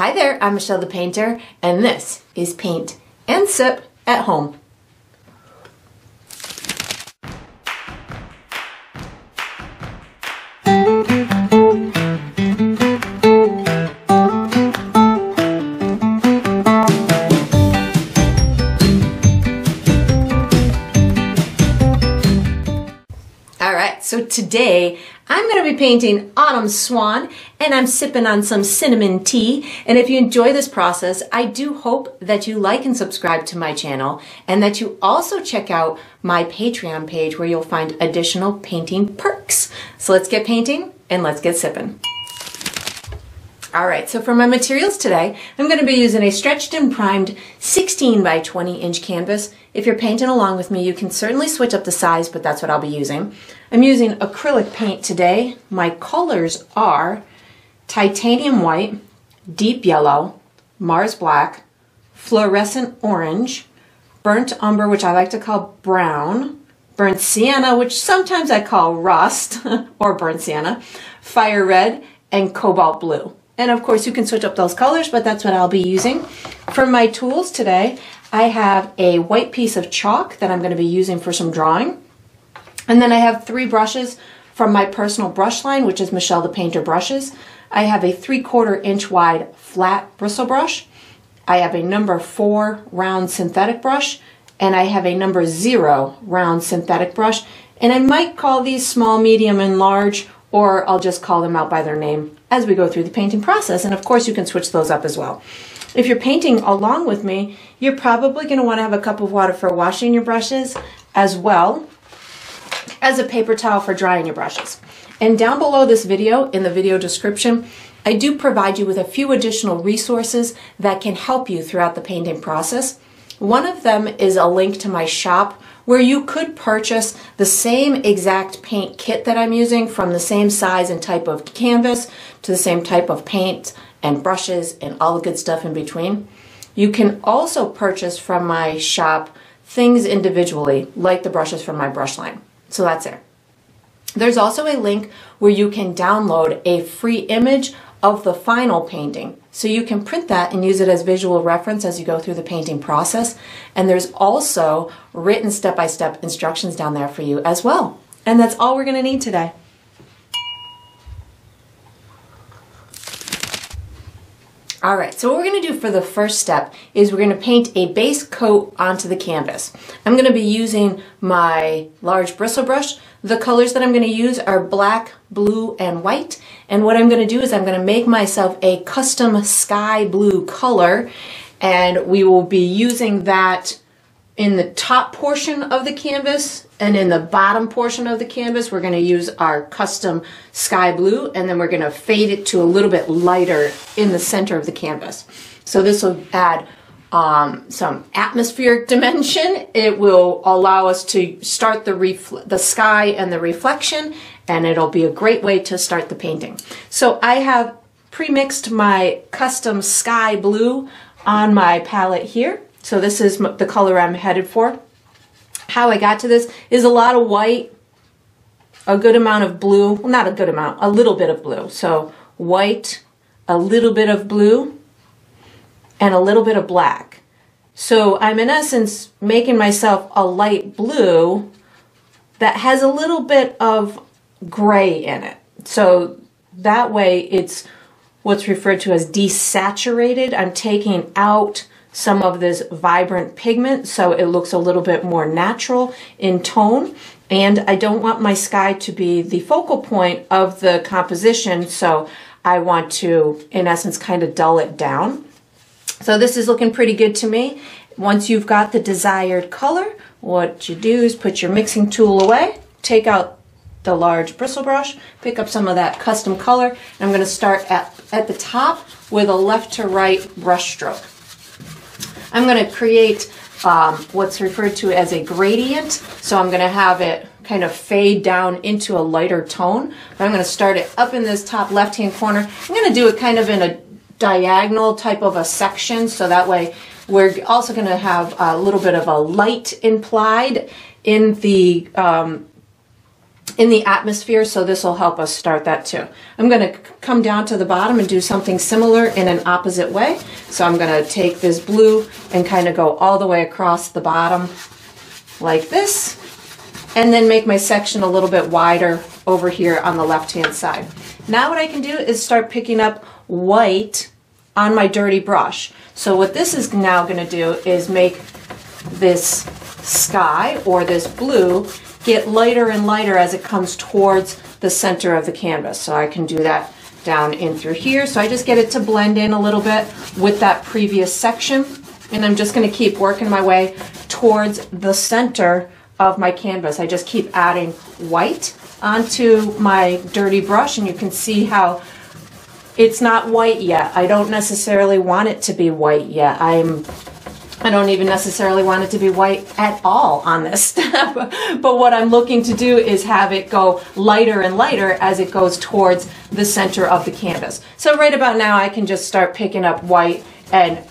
Hi there, I'm Michelle the Painter, and this is Paint and Sip at Home. All right, so today I'm going to be painting Autumn Swan and I'm sipping on some cinnamon tea. And if you enjoy this process, I do hope that you like and subscribe to my channel and that you also check out my Patreon page where you'll find additional painting perks. So let's get painting and let's get sipping. All right, so for my materials today, I'm going to be using a stretched and primed 16 by 20 inch canvas. If you're painting along with me, you can certainly switch up the size, but that's what I'll be using. I'm using acrylic paint today. My colors are titanium white, deep yellow, Mars black, fluorescent orange, burnt umber, which I like to call brown, burnt sienna, which sometimes I call rust or burnt sienna, fire red, and cobalt blue. And of course you can switch up those colors, but that's what I'll be using. For my tools today, I have a white piece of chalk that I'm going to be using for some drawing. And then I have three brushes from my personal brush line, which is Michelle the Painter brushes. I have a three quarter inch wide flat bristle brush. I have a number four round synthetic brush and I have a number zero round synthetic brush. And I might call these small, medium, and large, or I'll just call them out by their name as we go through the painting process. And of course, you can switch those up as well. If you're painting along with me, you're probably going to want to have a cup of water for washing your brushes as well as a paper towel for drying your brushes. And down below this video, in the video description, I do provide you with a few additional resources that can help you throughout the painting process. One of them is a link to my shop where you could purchase the same exact paint kit that I'm using from the same size and type of canvas to the same type of paint and brushes and all the good stuff in between. You can also purchase from my shop things individually, like the brushes from my brush line. So that's it. There's also a link where you can download a free image of the final painting. So you can print that and use it as visual reference as you go through the painting process. And there's also written step-by-step -step instructions down there for you as well. And that's all we're gonna need today. All right, so what we're gonna do for the first step is we're gonna paint a base coat onto the canvas. I'm gonna be using my large bristle brush. The colors that I'm gonna use are black, blue, and white. And what I'm gonna do is I'm gonna make myself a custom sky blue color and we will be using that in the top portion of the canvas and in the bottom portion of the canvas, we're going to use our custom sky blue and then we're going to fade it to a little bit lighter in the center of the canvas. So this will add um, some atmospheric dimension. It will allow us to start the, the sky and the reflection and it'll be a great way to start the painting. So I have pre-mixed my custom sky blue on my palette here. So this is the color I'm headed for. How I got to this is a lot of white, a good amount of blue, well, not a good amount, a little bit of blue. So white, a little bit of blue, and a little bit of black. So I'm in essence making myself a light blue that has a little bit of gray in it. So that way it's what's referred to as desaturated. I'm taking out some of this vibrant pigment so it looks a little bit more natural in tone. And I don't want my sky to be the focal point of the composition, so I want to, in essence, kind of dull it down. So this is looking pretty good to me. Once you've got the desired color, what you do is put your mixing tool away, take out the large bristle brush, pick up some of that custom color, and I'm going to start at, at the top with a left to right brush stroke. I'm going to create um, what's referred to as a gradient. So I'm going to have it kind of fade down into a lighter tone. But I'm going to start it up in this top left-hand corner. I'm going to do it kind of in a diagonal type of a section. So that way we're also going to have a little bit of a light implied in the um, in the atmosphere, so this will help us start that too. I'm going to come down to the bottom and do something similar in an opposite way. So I'm going to take this blue and kind of go all the way across the bottom like this, and then make my section a little bit wider over here on the left-hand side. Now what I can do is start picking up white on my dirty brush. So what this is now going to do is make this sky or this blue get lighter and lighter as it comes towards the center of the canvas. So I can do that down in through here. So I just get it to blend in a little bit with that previous section. And I'm just gonna keep working my way towards the center of my canvas. I just keep adding white onto my dirty brush and you can see how it's not white yet. I don't necessarily want it to be white yet. I'm I don't even necessarily want it to be white at all on this step, but what I'm looking to do is have it go lighter and lighter as it goes towards the center of the canvas. So right about now I can just start picking up white and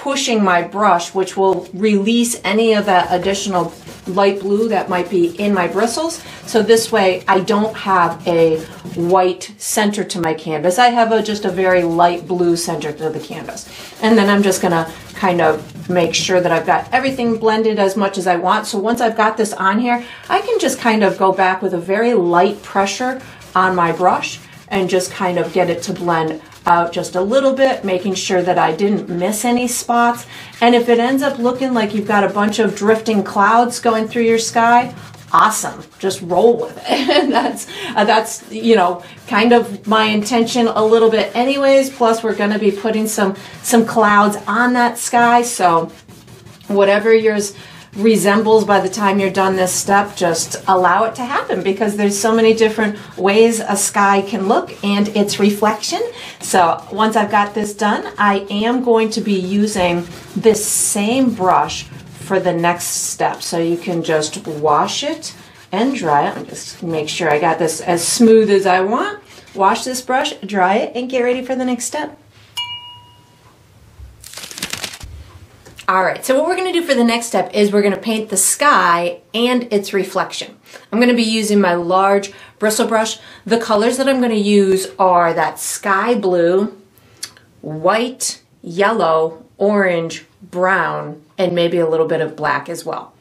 pushing my brush, which will release any of that additional light blue that might be in my bristles. So this way I don't have a white center to my canvas. I have a, just a very light blue center to the canvas. And then I'm just gonna kind of make sure that I've got everything blended as much as I want. So once I've got this on here, I can just kind of go back with a very light pressure on my brush and just kind of get it to blend out just a little bit, making sure that I didn't miss any spots. And if it ends up looking like you've got a bunch of drifting clouds going through your sky, awesome. Just roll with it. and that's, uh, that's, you know, kind of my intention a little bit anyways. Plus we're going to be putting some, some clouds on that sky. So whatever yours resembles by the time you're done this step, just allow it to happen because there's so many different ways a sky can look and its reflection. So once I've got this done, I am going to be using this same brush for the next step. So you can just wash it and dry it. just make sure I got this as smooth as I want. Wash this brush, dry it, and get ready for the next step. All right, so what we're gonna do for the next step is we're gonna paint the sky and its reflection. I'm gonna be using my large bristle brush. The colors that I'm gonna use are that sky blue, white, yellow, orange, brown, and maybe a little bit of black as well.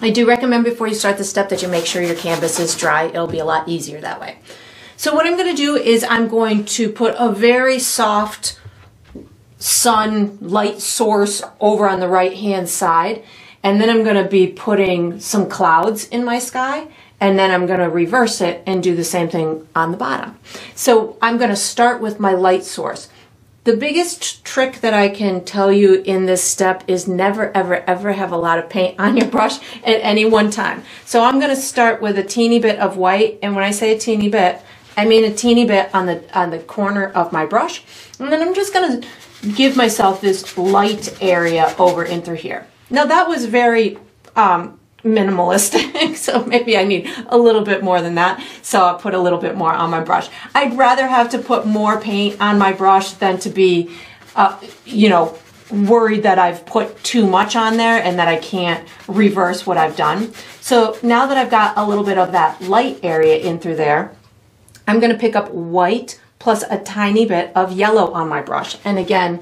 I do recommend before you start the step that you make sure your canvas is dry. It'll be a lot easier that way. So what I'm gonna do is I'm going to put a very soft sun light source over on the right hand side. And then I'm going to be putting some clouds in my sky. And then I'm going to reverse it and do the same thing on the bottom. So I'm going to start with my light source. The biggest trick that I can tell you in this step is never, ever, ever have a lot of paint on your brush at any one time. So I'm going to start with a teeny bit of white. And when I say a teeny bit, I mean a teeny bit on the, on the corner of my brush. And then I'm just going to give myself this light area over in through here. Now that was very um, minimalistic, so maybe I need a little bit more than that. So I'll put a little bit more on my brush. I'd rather have to put more paint on my brush than to be, uh, you know, worried that I've put too much on there and that I can't reverse what I've done. So now that I've got a little bit of that light area in through there, I'm gonna pick up white plus a tiny bit of yellow on my brush. And again,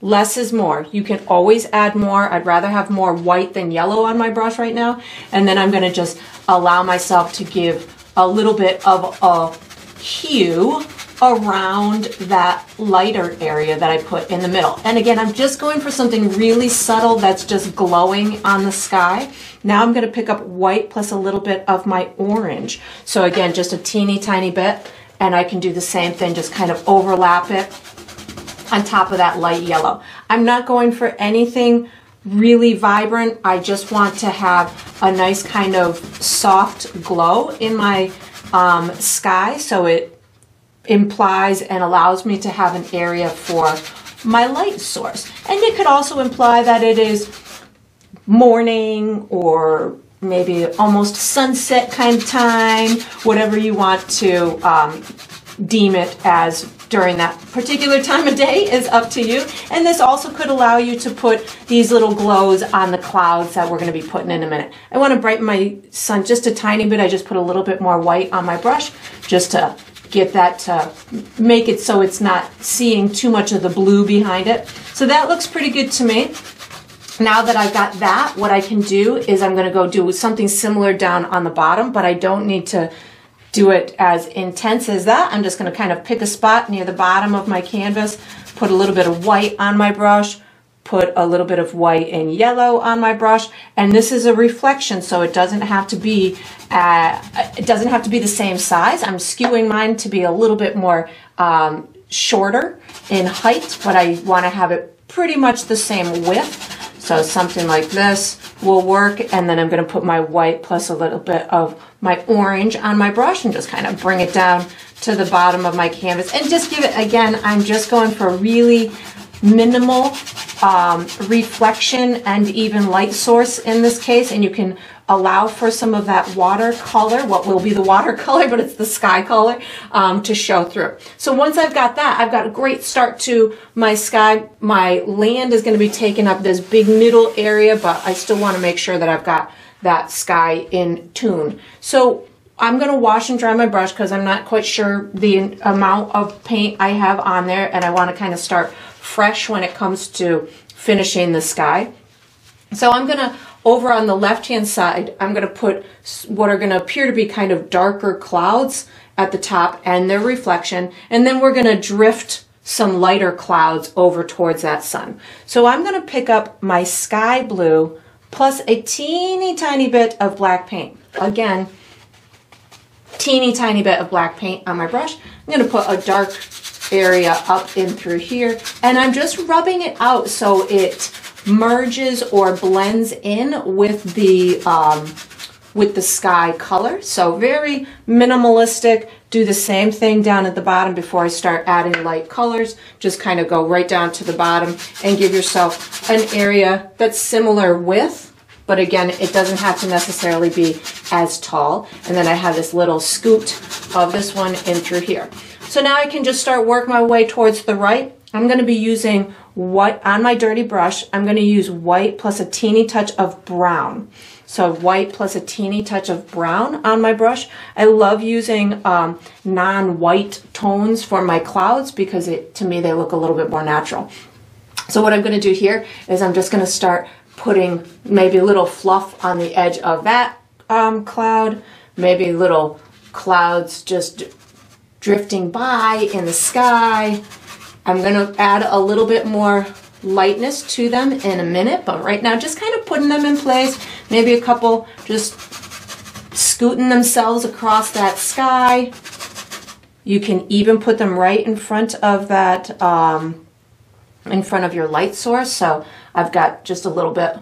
less is more. You can always add more. I'd rather have more white than yellow on my brush right now. And then I'm gonna just allow myself to give a little bit of a hue around that lighter area that I put in the middle. And again, I'm just going for something really subtle that's just glowing on the sky. Now I'm gonna pick up white plus a little bit of my orange. So again, just a teeny tiny bit and I can do the same thing, just kind of overlap it on top of that light yellow. I'm not going for anything really vibrant. I just want to have a nice kind of soft glow in my um, sky so it implies and allows me to have an area for my light source. And it could also imply that it is morning or maybe almost sunset kind of time, whatever you want to um, deem it as during that particular time of day is up to you. And this also could allow you to put these little glows on the clouds that we're going to be putting in a minute. I want to brighten my sun just a tiny bit. I just put a little bit more white on my brush just to get that to make it so it's not seeing too much of the blue behind it. So that looks pretty good to me. Now that I've got that, what I can do is I'm going to go do something similar down on the bottom, but I don't need to do it as intense as that. I'm just going to kind of pick a spot near the bottom of my canvas, put a little bit of white on my brush, put a little bit of white and yellow on my brush and this is a reflection so it doesn't have to be uh, it doesn't have to be the same size I'm skewing mine to be a little bit more um, shorter in height but I want to have it pretty much the same width so something like this will work and then I'm going to put my white plus a little bit of my orange on my brush and just kind of bring it down to the bottom of my canvas. And just give it again I'm just going for really minimal um, reflection and even light source in this case. And you can allow for some of that watercolor, what will be the watercolor, but it's the sky color, um, to show through. So once I've got that, I've got a great start to my sky. My land is going to be taking up this big middle area, but I still want to make sure that I've got that sky in tune. So I'm going to wash and dry my brush because I'm not quite sure the amount of paint I have on there and I want to kind of start fresh when it comes to finishing the sky. So I'm going to, over on the left-hand side, I'm going to put what are going to appear to be kind of darker clouds at the top and their reflection. And then we're going to drift some lighter clouds over towards that sun. So I'm going to pick up my sky blue plus a teeny tiny bit of black paint. Again, teeny tiny bit of black paint on my brush. I'm going to put a dark area up in through here and I'm just rubbing it out so it merges or blends in with the um, with the sky color so very minimalistic do the same thing down at the bottom before I start adding light colors just kind of go right down to the bottom and give yourself an area that's similar width but again, it doesn't have to necessarily be as tall. And then I have this little scoot of this one in through here. So now I can just start work my way towards the right. I'm going to be using white on my dirty brush. I'm going to use white plus a teeny touch of brown. So white plus a teeny touch of brown on my brush. I love using um, non-white tones for my clouds because it, to me they look a little bit more natural. So what I'm going to do here is I'm just going to start putting maybe a little fluff on the edge of that um, cloud, maybe little clouds just drifting by in the sky. I'm going to add a little bit more lightness to them in a minute, but right now just kind of putting them in place. Maybe a couple just scooting themselves across that sky. You can even put them right in front of that, um, in front of your light source. So I've got just a little bit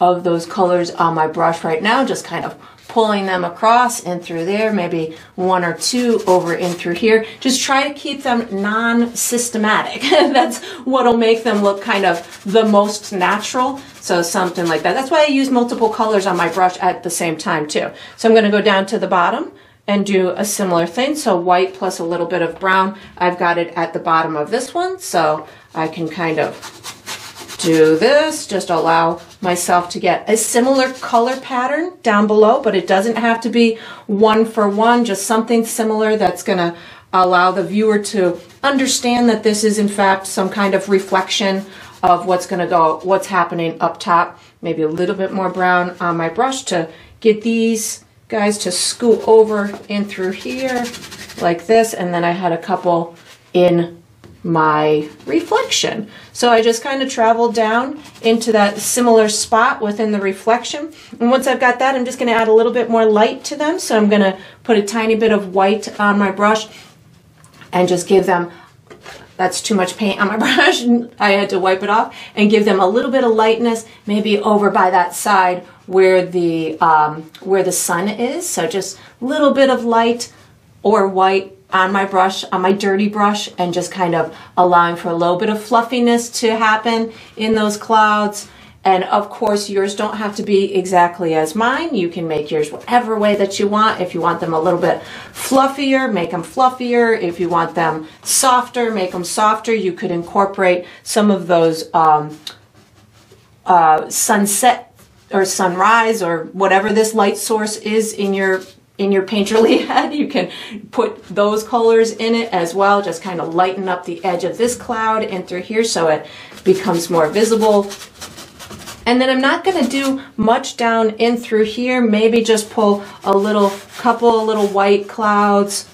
of those colors on my brush right now, just kind of pulling them across and through there, maybe one or two over in through here. Just try to keep them non-systematic. That's what'll make them look kind of the most natural. So something like that. That's why I use multiple colors on my brush at the same time too. So I'm gonna go down to the bottom and do a similar thing. So white plus a little bit of brown. I've got it at the bottom of this one. So I can kind of do this, just allow myself to get a similar color pattern down below, but it doesn't have to be one for one, just something similar that's gonna allow the viewer to understand that this is in fact some kind of reflection of what's gonna go, what's happening up top. Maybe a little bit more brown on my brush to get these guys to scoot over in through here like this. And then I had a couple in my reflection. So I just kind of traveled down into that similar spot within the reflection. And once I've got that, I'm just going to add a little bit more light to them. So I'm going to put a tiny bit of white on my brush and just give them that's too much paint on my brush. I had to wipe it off and give them a little bit of lightness, maybe over by that side where the um, where the sun is. So just a little bit of light or white on my brush, on my dirty brush, and just kind of allowing for a little bit of fluffiness to happen in those clouds. And of course, yours don't have to be exactly as mine. You can make yours whatever way that you want. If you want them a little bit fluffier, make them fluffier. If you want them softer, make them softer. You could incorporate some of those um, uh, sunset or sunrise or whatever this light source is in your in your painterly head. You can put those colors in it as well. Just kind of lighten up the edge of this cloud and through here so it becomes more visible. And then I'm not going to do much down in through here. Maybe just pull a little, couple little white clouds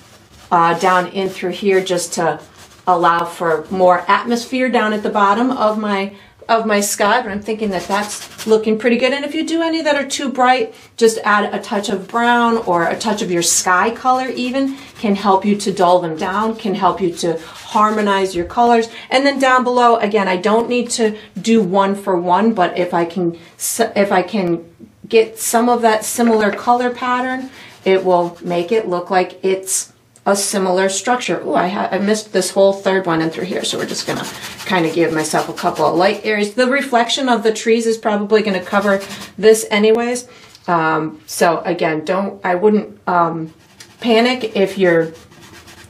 uh, down in through here just to allow for more atmosphere down at the bottom of my of my sky, but I'm thinking that that's looking pretty good. And if you do any that are too bright, just add a touch of brown or a touch of your sky color even can help you to dull them down, can help you to harmonize your colors. And then down below, again, I don't need to do one for one, but if I can, if I can get some of that similar color pattern, it will make it look like it's a similar structure. Oh, I, I missed this whole third one in through here, so we're just gonna kind of give myself a couple of light areas. The reflection of the trees is probably gonna cover this anyways. Um, so again, don't, I wouldn't um, panic if your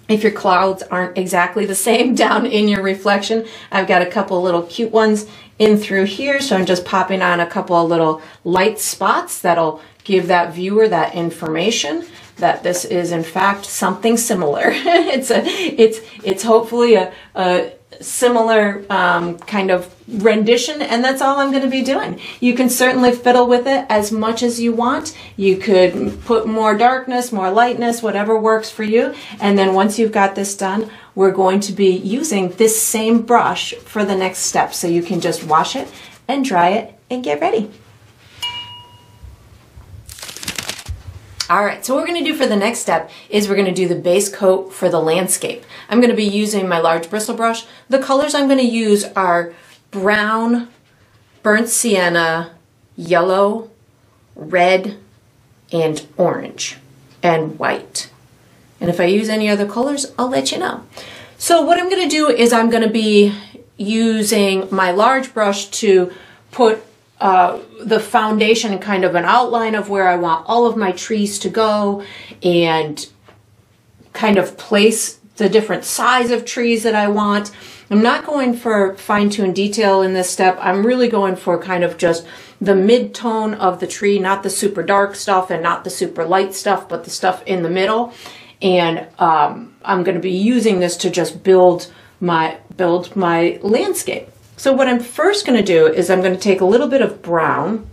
if your clouds aren't exactly the same down in your reflection. I've got a couple little cute ones in through here, so I'm just popping on a couple of little light spots that'll give that viewer that information that this is in fact something similar. it's a, it's, it's hopefully a, a similar um, kind of rendition, and that's all I'm going to be doing. You can certainly fiddle with it as much as you want. You could put more darkness, more lightness, whatever works for you. And then once you've got this done, we're going to be using this same brush for the next step. So you can just wash it and dry it and get ready. All right, so what we're gonna do for the next step is we're gonna do the base coat for the landscape. I'm gonna be using my large bristle brush. The colors I'm gonna use are brown, burnt sienna, yellow, red, and orange, and white. And if I use any other colors, I'll let you know. So what I'm gonna do is I'm gonna be using my large brush to put uh, the foundation kind of an outline of where I want all of my trees to go and kind of place the different size of trees that I want. I'm not going for fine tune detail in this step. I'm really going for kind of just the mid tone of the tree, not the super dark stuff and not the super light stuff, but the stuff in the middle. And um, I'm going to be using this to just build my build my landscape. So what I'm first going to do is I'm going to take a little bit of brown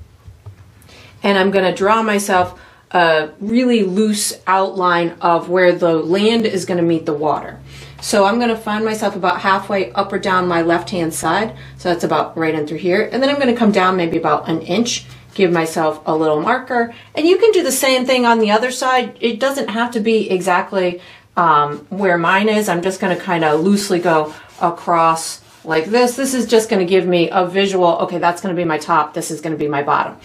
and I'm going to draw myself a really loose outline of where the land is going to meet the water. So I'm going to find myself about halfway up or down my left hand side. So that's about right in through here. And then I'm going to come down maybe about an inch, give myself a little marker. And you can do the same thing on the other side. It doesn't have to be exactly um, where mine is. I'm just going to kind of loosely go across like this. This is just going to give me a visual, okay, that's going to be my top, this is going to be my bottom.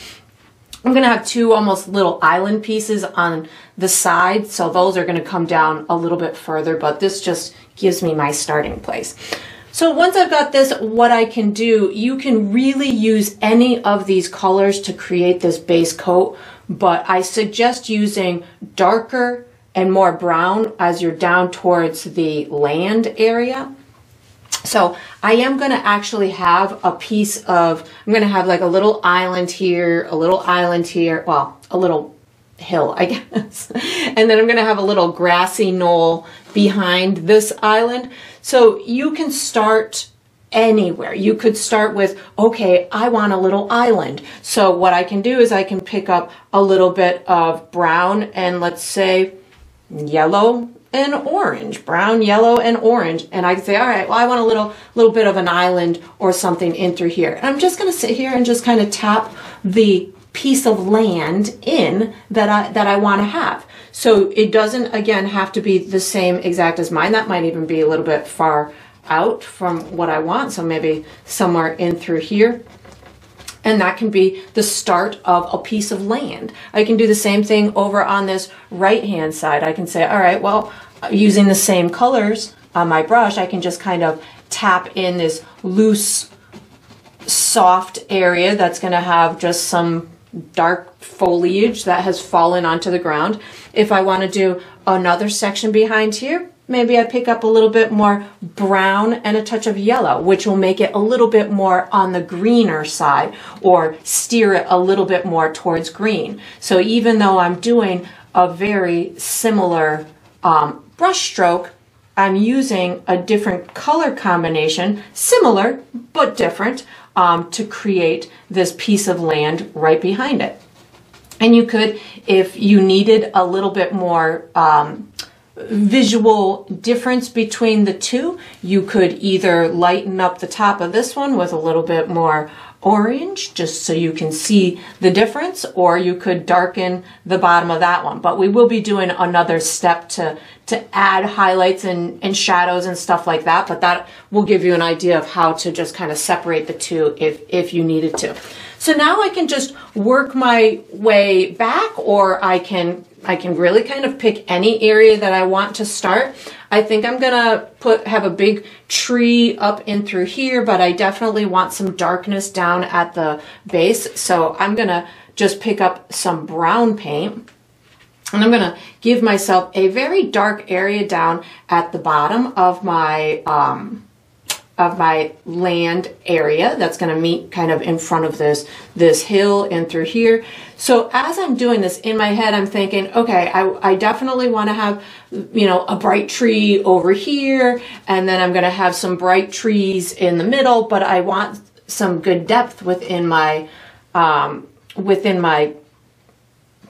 I'm going to have two almost little island pieces on the side, so those are going to come down a little bit further, but this just gives me my starting place. So once I've got this, what I can do, you can really use any of these colors to create this base coat, but I suggest using darker and more brown as you're down towards the land area. So I am going to actually have a piece of, I'm going to have like a little island here, a little island here, well, a little hill, I guess. and then I'm going to have a little grassy knoll behind this island. So you can start anywhere. You could start with, okay, I want a little island. So what I can do is I can pick up a little bit of brown and let's say yellow and orange, brown, yellow, and orange. And I say, all right, well, I want a little, little bit of an island or something in through here. And I'm just going to sit here and just kind of tap the piece of land in that I, that I want to have. So it doesn't, again, have to be the same exact as mine. That might even be a little bit far out from what I want. So maybe somewhere in through here. And that can be the start of a piece of land. I can do the same thing over on this right hand side. I can say, all right, well, using the same colors on my brush, I can just kind of tap in this loose soft area that's going to have just some dark foliage that has fallen onto the ground. If I want to do another section behind here, maybe I pick up a little bit more brown and a touch of yellow, which will make it a little bit more on the greener side or steer it a little bit more towards green. So even though I'm doing a very similar um, brush stroke, I'm using a different color combination, similar but different, um, to create this piece of land right behind it. And you could, if you needed a little bit more um, visual difference between the two, you could either lighten up the top of this one with a little bit more orange just so you can see the difference or you could darken the bottom of that one. But we will be doing another step to to add highlights and, and shadows and stuff like that but that will give you an idea of how to just kind of separate the two if if you needed to so now I can just work my way back or I can I can really kind of pick any area that I want to start. I think I'm gonna put have a big tree up in through here, but I definitely want some darkness down at the base. So I'm gonna just pick up some brown paint and I'm gonna give myself a very dark area down at the bottom of my um, of my land area that's going to meet kind of in front of this this hill and through here. So as i'm doing this in my head i'm thinking okay i, I definitely want to have you know a bright tree over here and then i'm going to have some bright trees in the middle but i want some good depth within my um, within my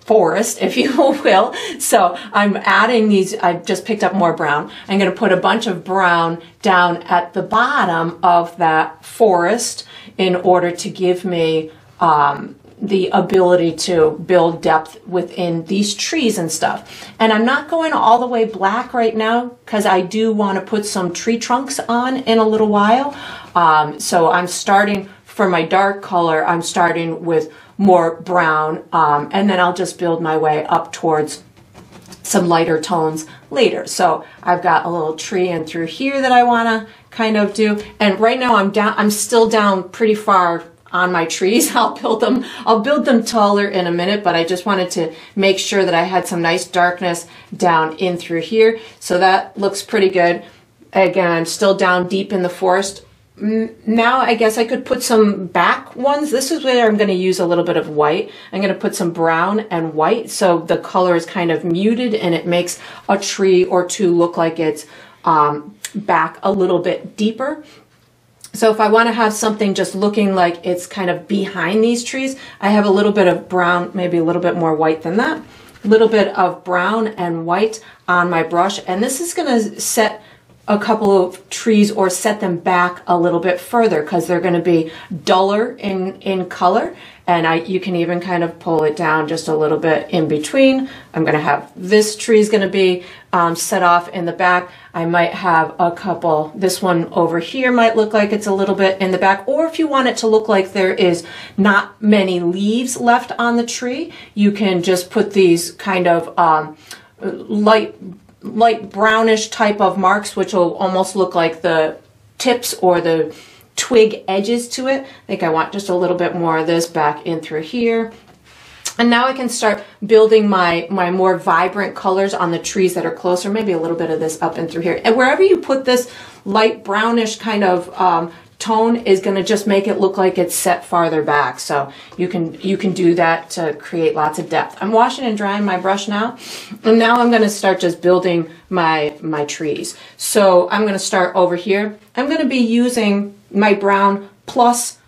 forest, if you will. So I'm adding these, I just picked up more brown. I'm going to put a bunch of brown down at the bottom of that forest in order to give me um, the ability to build depth within these trees and stuff. And I'm not going all the way black right now because I do want to put some tree trunks on in a little while. Um, so I'm starting for my dark color, I'm starting with more brown, um, and then I'll just build my way up towards some lighter tones later. So I've got a little tree in through here that I want to kind of do. And right now I'm down, I'm still down pretty far on my trees. I'll build them, I'll build them taller in a minute, but I just wanted to make sure that I had some nice darkness down in through here. So that looks pretty good. Again, I'm still down deep in the forest now I guess I could put some back ones. This is where I'm going to use a little bit of white. I'm going to put some brown and white so the color is kind of muted and it makes a tree or two look like it's um, back a little bit deeper. So if I want to have something just looking like it's kind of behind these trees, I have a little bit of brown, maybe a little bit more white than that. A little bit of brown and white on my brush. And this is going to set a couple of trees or set them back a little bit further because they're going to be duller in, in color. And I, you can even kind of pull it down just a little bit in between. I'm going to have this tree is going to be um, set off in the back. I might have a couple, this one over here might look like it's a little bit in the back. Or if you want it to look like there is not many leaves left on the tree, you can just put these kind of um, light light brownish type of marks, which will almost look like the tips or the twig edges to it. I think I want just a little bit more of this back in through here. And now I can start building my, my more vibrant colors on the trees that are closer, maybe a little bit of this up and through here. And wherever you put this light brownish kind of um, tone is going to just make it look like it's set farther back. So you can you can do that to create lots of depth. I'm washing and drying my brush now. And now I'm going to start just building my my trees. So I'm going to start over here. I'm going to be using my brown plus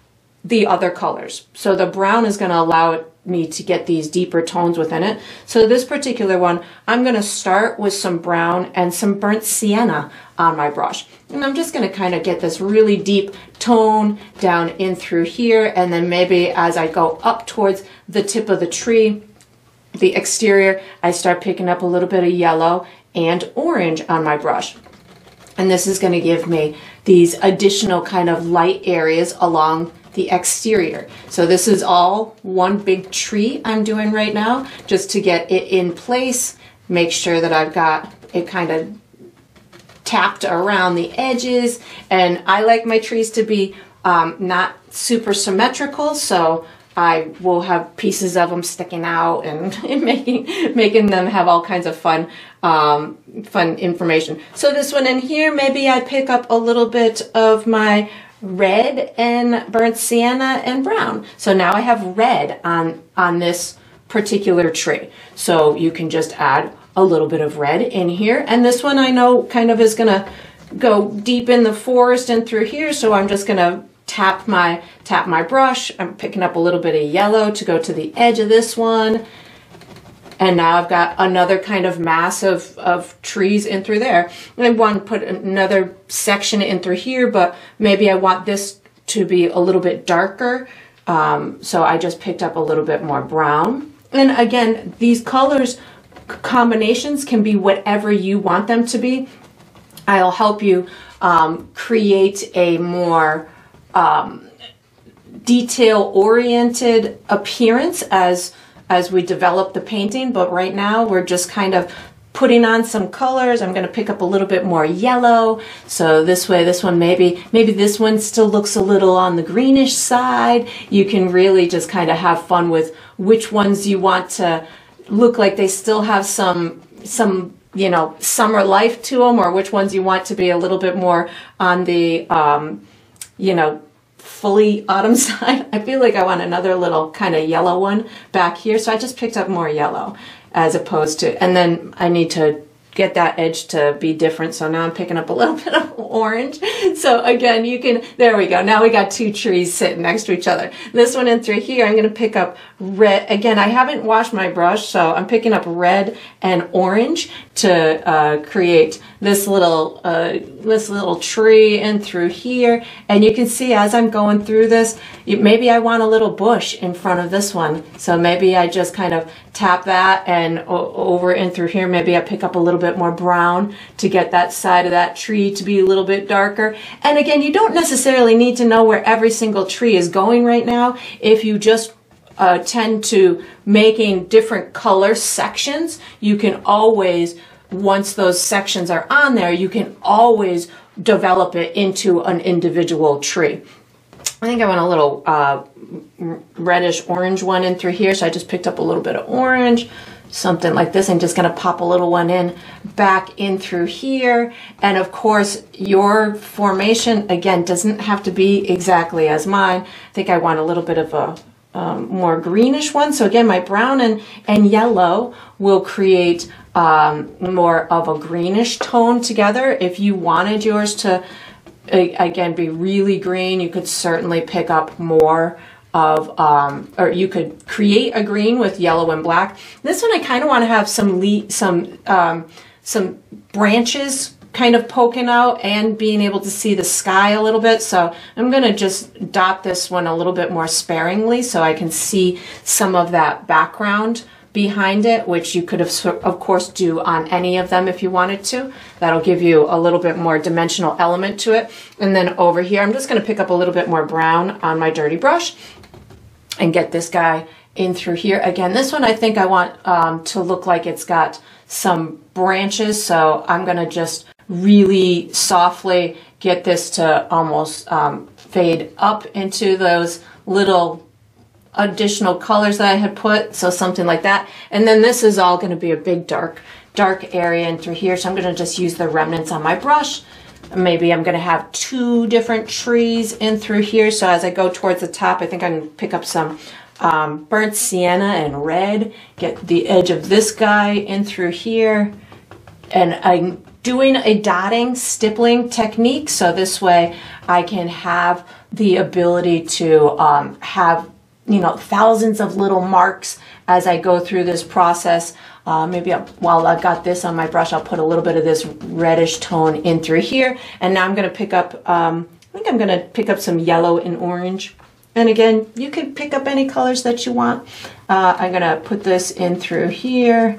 the other colors. So the brown is going to allow me to get these deeper tones within it. So this particular one, I'm going to start with some brown and some burnt sienna on my brush. And I'm just going to kind of get this really deep tone down in through here. And then maybe as I go up towards the tip of the tree, the exterior, I start picking up a little bit of yellow and orange on my brush. And this is going to give me these additional kind of light areas along the exterior. So this is all one big tree I'm doing right now just to get it in place, make sure that I've got it kind of tapped around the edges. And I like my trees to be um, not super symmetrical, so I will have pieces of them sticking out and, and making making them have all kinds of fun um, fun information. So this one in here, maybe I pick up a little bit of my red and burnt sienna and brown. So now I have red on on this particular tree. So you can just add a little bit of red in here. And this one I know kind of is gonna go deep in the forest and through here. So I'm just gonna tap my, tap my brush. I'm picking up a little bit of yellow to go to the edge of this one. And now I've got another kind of mass of, of trees in through there. And I want to put another section in through here, but maybe I want this to be a little bit darker. Um, so I just picked up a little bit more brown. And again, these colors combinations can be whatever you want them to be. I'll help you um, create a more um, detail oriented appearance as as we develop the painting but right now we're just kind of putting on some colors. I'm going to pick up a little bit more yellow. So this way this one maybe maybe this one still looks a little on the greenish side. You can really just kind of have fun with which ones you want to look like they still have some some you know summer life to them or which ones you want to be a little bit more on the um, you know fully autumn side. I feel like I want another little kind of yellow one back here. So I just picked up more yellow as opposed to, and then I need to get that edge to be different. So now I'm picking up a little bit of orange. So again, you can, there we go. Now we got two trees sitting next to each other. This one in through here, I'm going to pick up red. Again, I haven't washed my brush, so I'm picking up red and orange to uh, create this little uh, this little tree in through here. And you can see as I'm going through this, maybe I want a little bush in front of this one. So maybe I just kind of tap that and over and through here, maybe I pick up a little bit more brown to get that side of that tree to be a little bit darker. And again, you don't necessarily need to know where every single tree is going right now. If you just uh, tend to making different color sections, you can always, once those sections are on there, you can always develop it into an individual tree. I think I want a little uh, reddish orange one in through here, so I just picked up a little bit of orange, something like this. I'm just going to pop a little one in back in through here. And of course, your formation, again, doesn't have to be exactly as mine. I think I want a little bit of a um, more greenish one. So again, my brown and, and yellow will create um, more of a greenish tone together. If you wanted yours to, again, be really green, you could certainly pick up more of, um, or you could create a green with yellow and black. This one I kind of want to have some, le some, um, some branches kind of poking out and being able to see the sky a little bit. So I'm going to just dot this one a little bit more sparingly so I can see some of that background behind it, which you could have, of course, do on any of them if you wanted to. That'll give you a little bit more dimensional element to it. And then over here, I'm just going to pick up a little bit more brown on my dirty brush and get this guy in through here. Again, this one I think I want um, to look like it's got some branches, so I'm going to just really softly get this to almost um, fade up into those little additional colors that I had put. So something like that. And then this is all going to be a big dark, dark area in through here. So I'm going to just use the remnants on my brush. Maybe I'm going to have two different trees in through here. So as I go towards the top, I think I can pick up some um, burnt sienna and red, get the edge of this guy in through here. And I'm doing a dotting stippling technique. So this way I can have the ability to um, have, you know, thousands of little marks as I go through this process. Uh, maybe I'll, while I've got this on my brush, I'll put a little bit of this reddish tone in through here. And now I'm going to pick up, um, I think I'm going to pick up some yellow and orange. And again, you can pick up any colors that you want. Uh, I'm going to put this in through here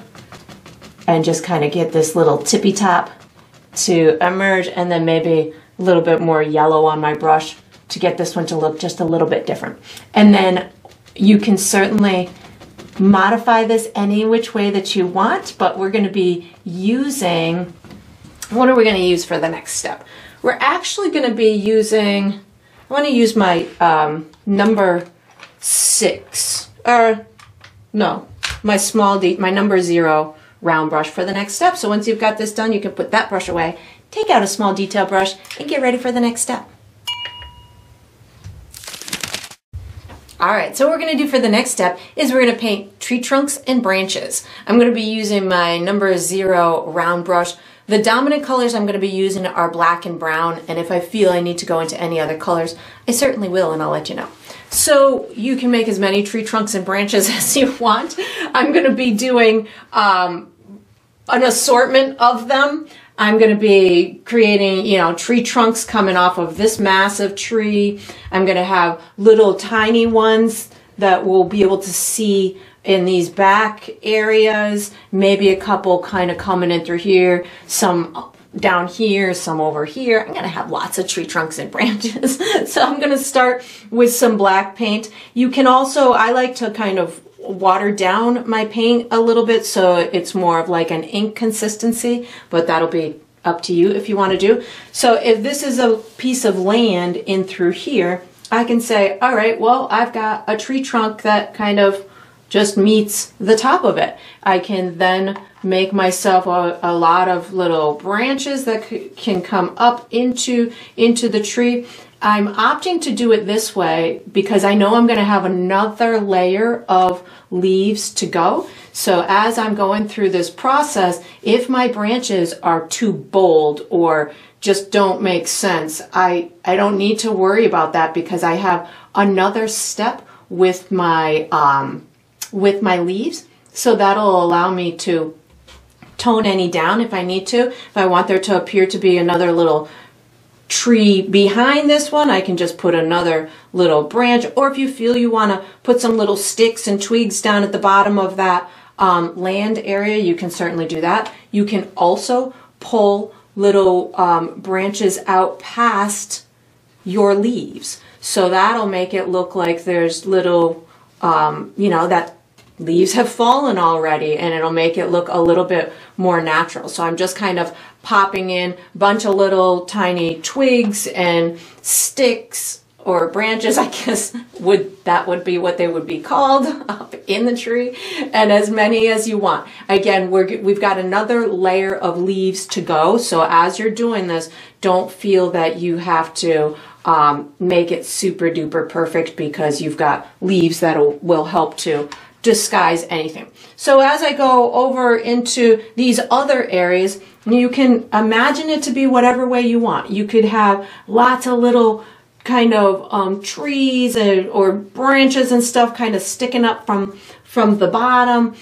and just kind of get this little tippy top to emerge and then maybe a little bit more yellow on my brush to get this one to look just a little bit different. And then you can certainly modify this any which way that you want, but we're gonna be using, what are we gonna use for the next step? We're actually gonna be using I want to use my um, number six, or no, my small D, my number zero round brush for the next step. So once you've got this done, you can put that brush away, take out a small detail brush, and get ready for the next step. All right, so what we're gonna do for the next step is we're gonna paint tree trunks and branches. I'm gonna be using my number zero round brush. The dominant colors I'm gonna be using are black and brown, and if I feel I need to go into any other colors, I certainly will, and I'll let you know. So you can make as many tree trunks and branches as you want. I'm gonna be doing um, an assortment of them. I'm going to be creating, you know, tree trunks coming off of this massive tree. I'm going to have little tiny ones that we'll be able to see in these back areas. Maybe a couple kind of coming in through here, some down here, some over here. I'm going to have lots of tree trunks and branches. so I'm going to start with some black paint. You can also, I like to kind of water down my paint a little bit so it's more of like an ink consistency, but that'll be up to you if you want to do. So if this is a piece of land in through here, I can say, all right, well, I've got a tree trunk that kind of just meets the top of it. I can then make myself a, a lot of little branches that can come up into, into the tree. I'm opting to do it this way because I know I'm going to have another layer of leaves to go. So as I'm going through this process, if my branches are too bold or just don't make sense, I, I don't need to worry about that because I have another step with my, um, with my leaves. So that'll allow me to tone any down if I need to. If I want there to appear to be another little tree behind this one, I can just put another little branch. Or if you feel you want to put some little sticks and twigs down at the bottom of that um, land area, you can certainly do that. You can also pull little um, branches out past your leaves. So that'll make it look like there's little, um, you know, that leaves have fallen already and it'll make it look a little bit more natural. So I'm just kind of popping in a bunch of little tiny twigs and sticks or branches, I guess would that would be what they would be called up in the tree, and as many as you want. Again, we're, we've got another layer of leaves to go, so as you're doing this, don't feel that you have to um, make it super duper perfect because you've got leaves that will help to disguise anything. So as I go over into these other areas, you can imagine it to be whatever way you want. You could have lots of little kind of um, trees and, or branches and stuff kind of sticking up from, from the bottom.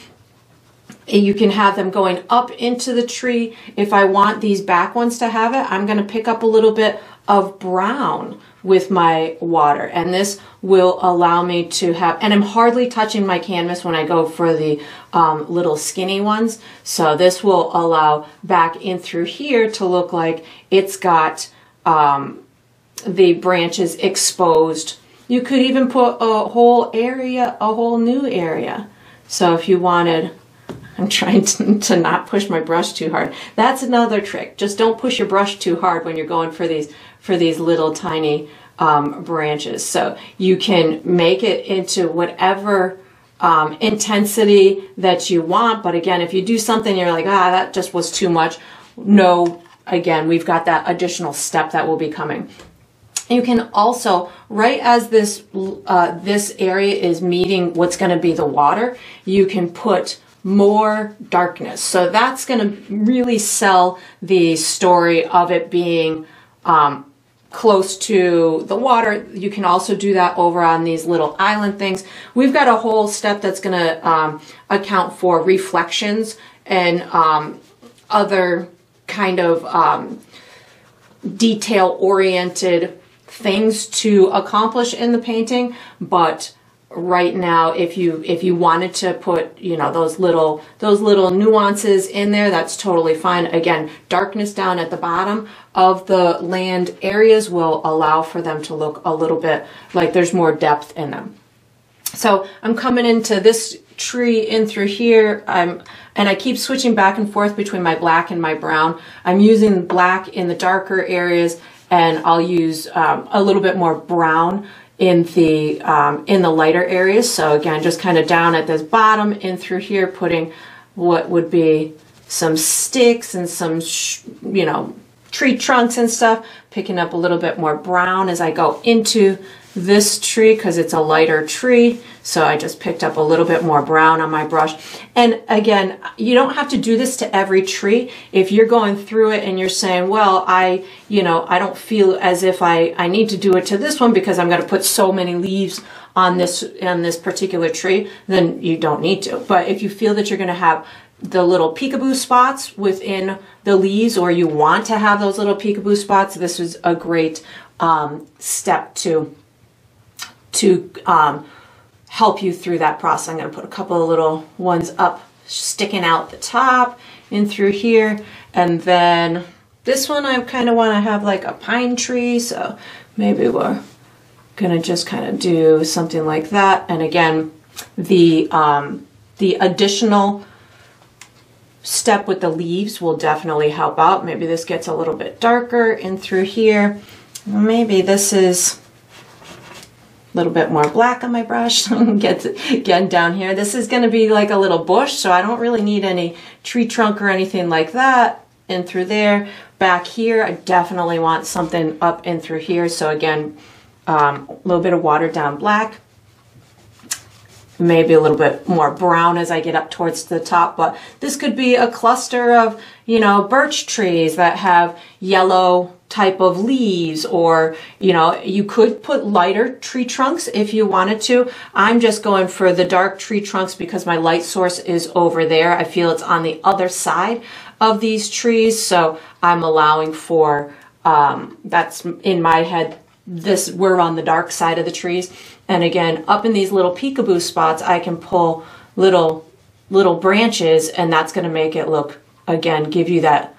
You can have them going up into the tree. If I want these back ones to have it, I'm going to pick up a little bit of brown with my water and this will allow me to have and I'm hardly touching my canvas when I go for the um, little skinny ones so this will allow back in through here to look like it's got um, the branches exposed you could even put a whole area a whole new area so if you wanted I'm trying to, to not push my brush too hard. That's another trick. Just don't push your brush too hard when you're going for these for these little tiny um, branches. So you can make it into whatever um, intensity that you want. But again, if you do something you're like, ah, that just was too much. No, again, we've got that additional step that will be coming. You can also, right as this uh, this area is meeting what's going to be the water, you can put more darkness. So that's going to really sell the story of it being um, close to the water. You can also do that over on these little island things. We've got a whole step that's going to um, account for reflections and um, other kind of um, detail oriented things to accomplish in the painting, but right now if you if you wanted to put you know those little those little nuances in there that's totally fine. Again darkness down at the bottom of the land areas will allow for them to look a little bit like there's more depth in them. So I'm coming into this tree in through here. I'm and I keep switching back and forth between my black and my brown. I'm using black in the darker areas and I'll use um, a little bit more brown in the um, in the lighter areas. So again, just kind of down at this bottom in through here, putting what would be some sticks and some, you know, tree trunks and stuff, picking up a little bit more brown as I go into this tree because it's a lighter tree. So I just picked up a little bit more brown on my brush. And again, you don't have to do this to every tree. If you're going through it and you're saying, well, I, you know, I don't feel as if I, I need to do it to this one because I'm going to put so many leaves on this, on this particular tree, then you don't need to. But if you feel that you're going to have the little peekaboo spots within the leaves or you want to have those little peekaboo spots, this is a great um, step to to um, help you through that process. I'm going to put a couple of little ones up sticking out the top and through here. And then this one I kind of want to have like a pine tree. So maybe we're to just kind of do something like that. And again, the, um, the additional step with the leaves will definitely help out. Maybe this gets a little bit darker in through here. Maybe this is little bit more black on my brush. get, getting down here. This is going to be like a little bush, so I don't really need any tree trunk or anything like that in through there. Back here, I definitely want something up in through here. So again, um, a little bit of watered down black. Maybe a little bit more brown as I get up towards the top, but this could be a cluster of, you know, birch trees that have yellow type of leaves or you know you could put lighter tree trunks if you wanted to. I'm just going for the dark tree trunks because my light source is over there. I feel it's on the other side of these trees so i'm allowing for um, that's in my head this we're on the dark side of the trees. And again up in these little peekaboo spots i can pull little little branches and that's going to make it look again give you that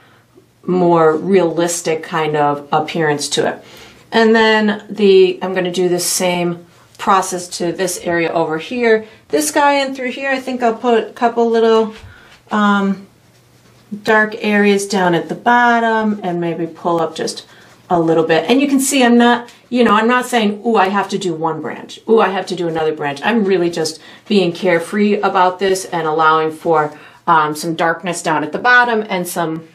more realistic kind of appearance to it. And then the, I'm going to do the same process to this area over here. This guy in through here, I think I'll put a couple little um, dark areas down at the bottom and maybe pull up just a little bit. And you can see I'm not, you know, I'm not saying, oh, I have to do one branch. Oh, I have to do another branch. I'm really just being carefree about this and allowing for um, some darkness down at the bottom and some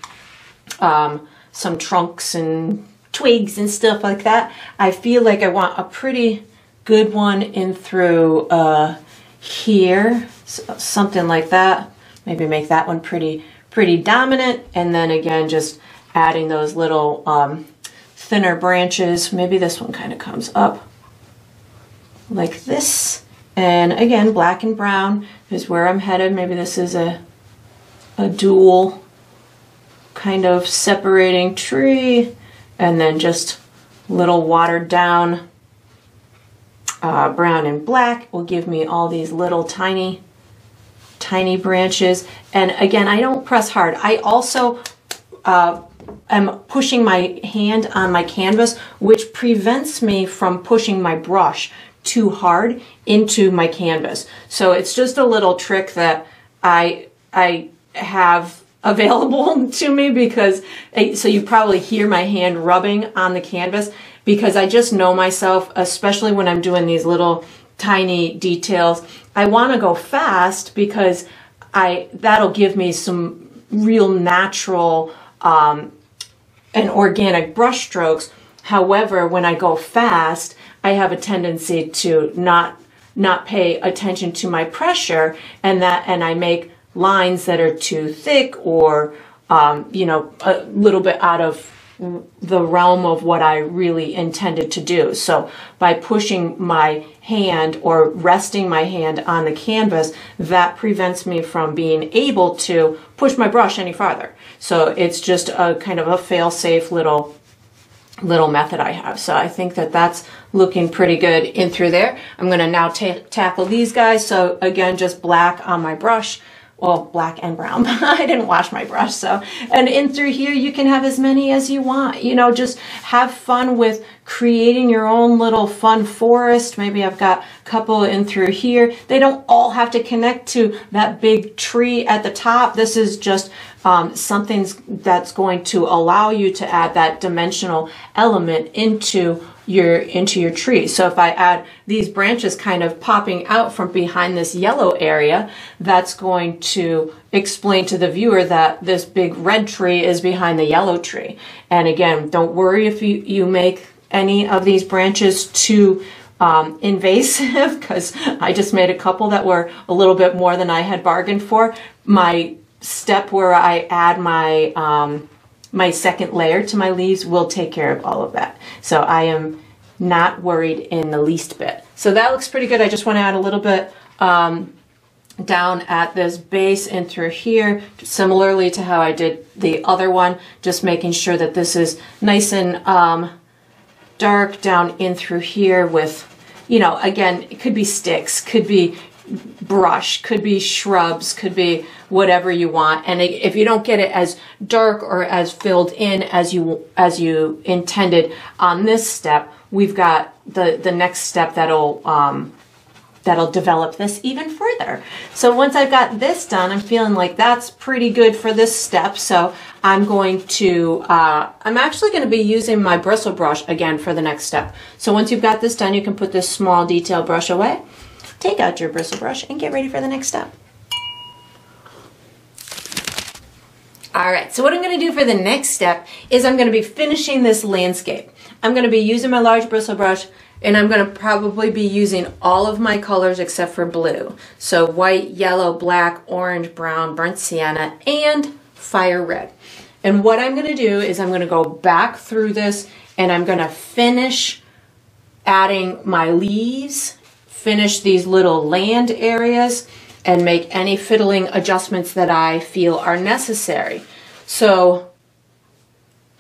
um, some trunks and twigs and stuff like that. I feel like I want a pretty good one in through uh, here, something like that. Maybe make that one pretty, pretty dominant. And then again, just adding those little um, thinner branches. Maybe this one kind of comes up like this. And again, black and brown is where I'm headed. Maybe this is a, a dual kind of separating tree and then just little watered down uh, brown and black will give me all these little tiny tiny branches. And again I don't press hard. I also uh, am pushing my hand on my canvas which prevents me from pushing my brush too hard into my canvas. So it's just a little trick that I I have available to me because so you probably hear my hand rubbing on the canvas because I just know myself especially when I'm doing these little tiny details. I want to go fast because I that'll give me some real natural um, and organic brush strokes. However when I go fast I have a tendency to not not pay attention to my pressure and that and I make lines that are too thick or, um, you know, a little bit out of the realm of what I really intended to do. So by pushing my hand or resting my hand on the canvas, that prevents me from being able to push my brush any farther. So it's just a kind of a fail-safe little little method I have. So I think that that's looking pretty good in through there. I'm going to now tackle these guys. So again, just black on my brush well, black and brown. I didn't wash my brush, so. And in through here, you can have as many as you want. You know, just have fun with creating your own little fun forest. Maybe I've got a couple in through here. They don't all have to connect to that big tree at the top. This is just um, something that's going to allow you to add that dimensional element into your into your tree. So if I add these branches kind of popping out from behind this yellow area, that's going to explain to the viewer that this big red tree is behind the yellow tree. And again, don't worry if you, you make any of these branches too um, invasive because I just made a couple that were a little bit more than I had bargained for. My step where I add my um, my second layer to my leaves will take care of all of that. So I am not worried in the least bit. So that looks pretty good. I just want to add a little bit um, down at this base and through here, similarly to how I did the other one, just making sure that this is nice and um, dark down in through here with, you know, again, it could be sticks, could be brush, could be shrubs, could be whatever you want. And if you don't get it as dark or as filled in as you as you intended on this step, we've got the the next step that'll um, that'll develop this even further. So once I've got this done, I'm feeling like that's pretty good for this step. So I'm going to, uh, I'm actually going to be using my bristle brush again for the next step. So once you've got this done, you can put this small detail brush away take out your bristle brush and get ready for the next step. All right, so what I'm gonna do for the next step is I'm gonna be finishing this landscape. I'm gonna be using my large bristle brush and I'm gonna probably be using all of my colors except for blue. So white, yellow, black, orange, brown, burnt sienna, and fire red. And what I'm gonna do is I'm gonna go back through this and I'm gonna finish adding my leaves finish these little land areas and make any fiddling adjustments that I feel are necessary. So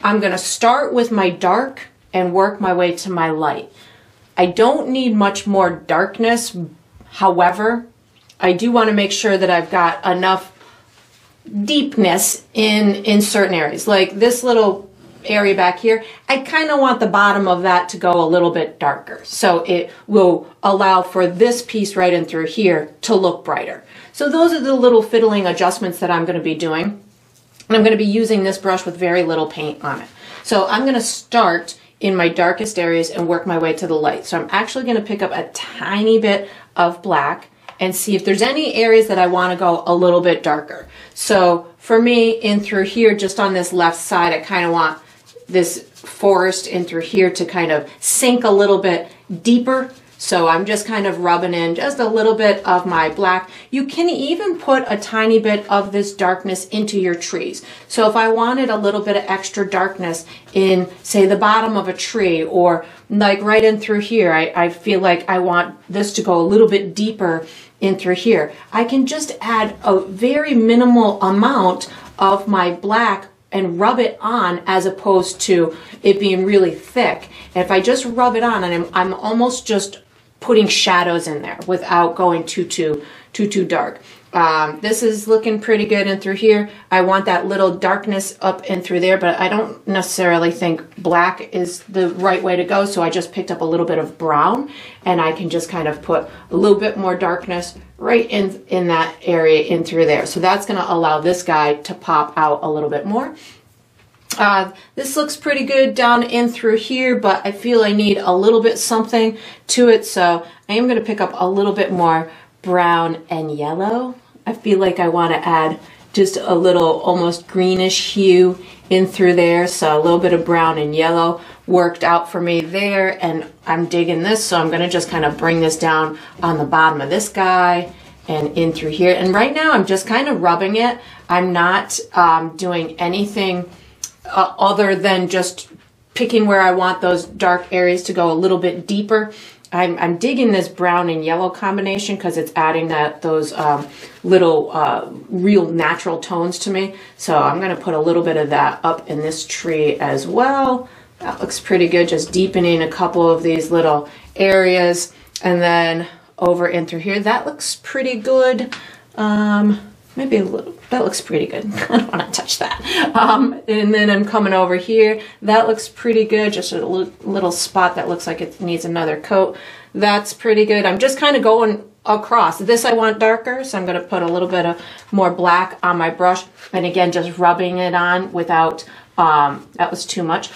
I'm going to start with my dark and work my way to my light. I don't need much more darkness. However, I do want to make sure that I've got enough deepness in in certain areas. Like this little area back here, I kind of want the bottom of that to go a little bit darker. So it will allow for this piece right in through here to look brighter. So those are the little fiddling adjustments that I'm going to be doing. And I'm going to be using this brush with very little paint on it. So I'm going to start in my darkest areas and work my way to the light. So I'm actually going to pick up a tiny bit of black and see if there's any areas that I want to go a little bit darker. So for me, in through here, just on this left side, I kind of want this forest in through here to kind of sink a little bit deeper. So I'm just kind of rubbing in just a little bit of my black. You can even put a tiny bit of this darkness into your trees. So if I wanted a little bit of extra darkness in, say, the bottom of a tree or like right in through here, I, I feel like I want this to go a little bit deeper in through here. I can just add a very minimal amount of my black and rub it on as opposed to it being really thick. If I just rub it on and I'm, I'm almost just putting shadows in there without going too, too, too, too dark. Um, this is looking pretty good and through here. I want that little darkness up and through there, but I don't necessarily think black is the right way to go. So I just picked up a little bit of brown and I can just kind of put a little bit more darkness right in, in that area in through there. So that's going to allow this guy to pop out a little bit more. Uh, this looks pretty good down in through here, but I feel I need a little bit something to it. So I am going to pick up a little bit more brown and yellow. I feel like I want to add just a little almost greenish hue in through there. So a little bit of brown and yellow worked out for me there. And I'm digging this. So I'm to just kind of bring this down on the bottom of this guy and in through here. And right now I'm just kind of rubbing it. I'm not um, doing anything uh, other than just picking where I want those dark areas to go a little bit deeper. I'm, I'm digging this brown and yellow combination because it's adding that those um, little uh, real natural tones to me. So I'm going to put a little bit of that up in this tree as well. That looks pretty good, just deepening a couple of these little areas. And then over in through here, that looks pretty good. Um, maybe a little, that looks pretty good. I don't want to touch that. Um, and then I'm coming over here. That looks pretty good. Just a little spot that looks like it needs another coat. That's pretty good. I'm just kind of going across. This I want darker, so I'm going to put a little bit of more black on my brush. And again, just rubbing it on without, um, that was too much,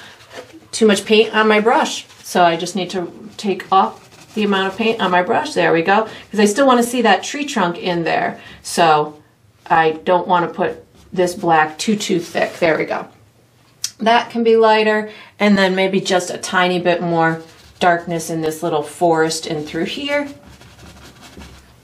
too much paint on my brush. So I just need to take off the amount of paint on my brush. There we go. Because I still want to see that tree trunk in there. So I don't want to put this black too, too thick. There we go. That can be lighter. And then maybe just a tiny bit more darkness in this little forest and through here.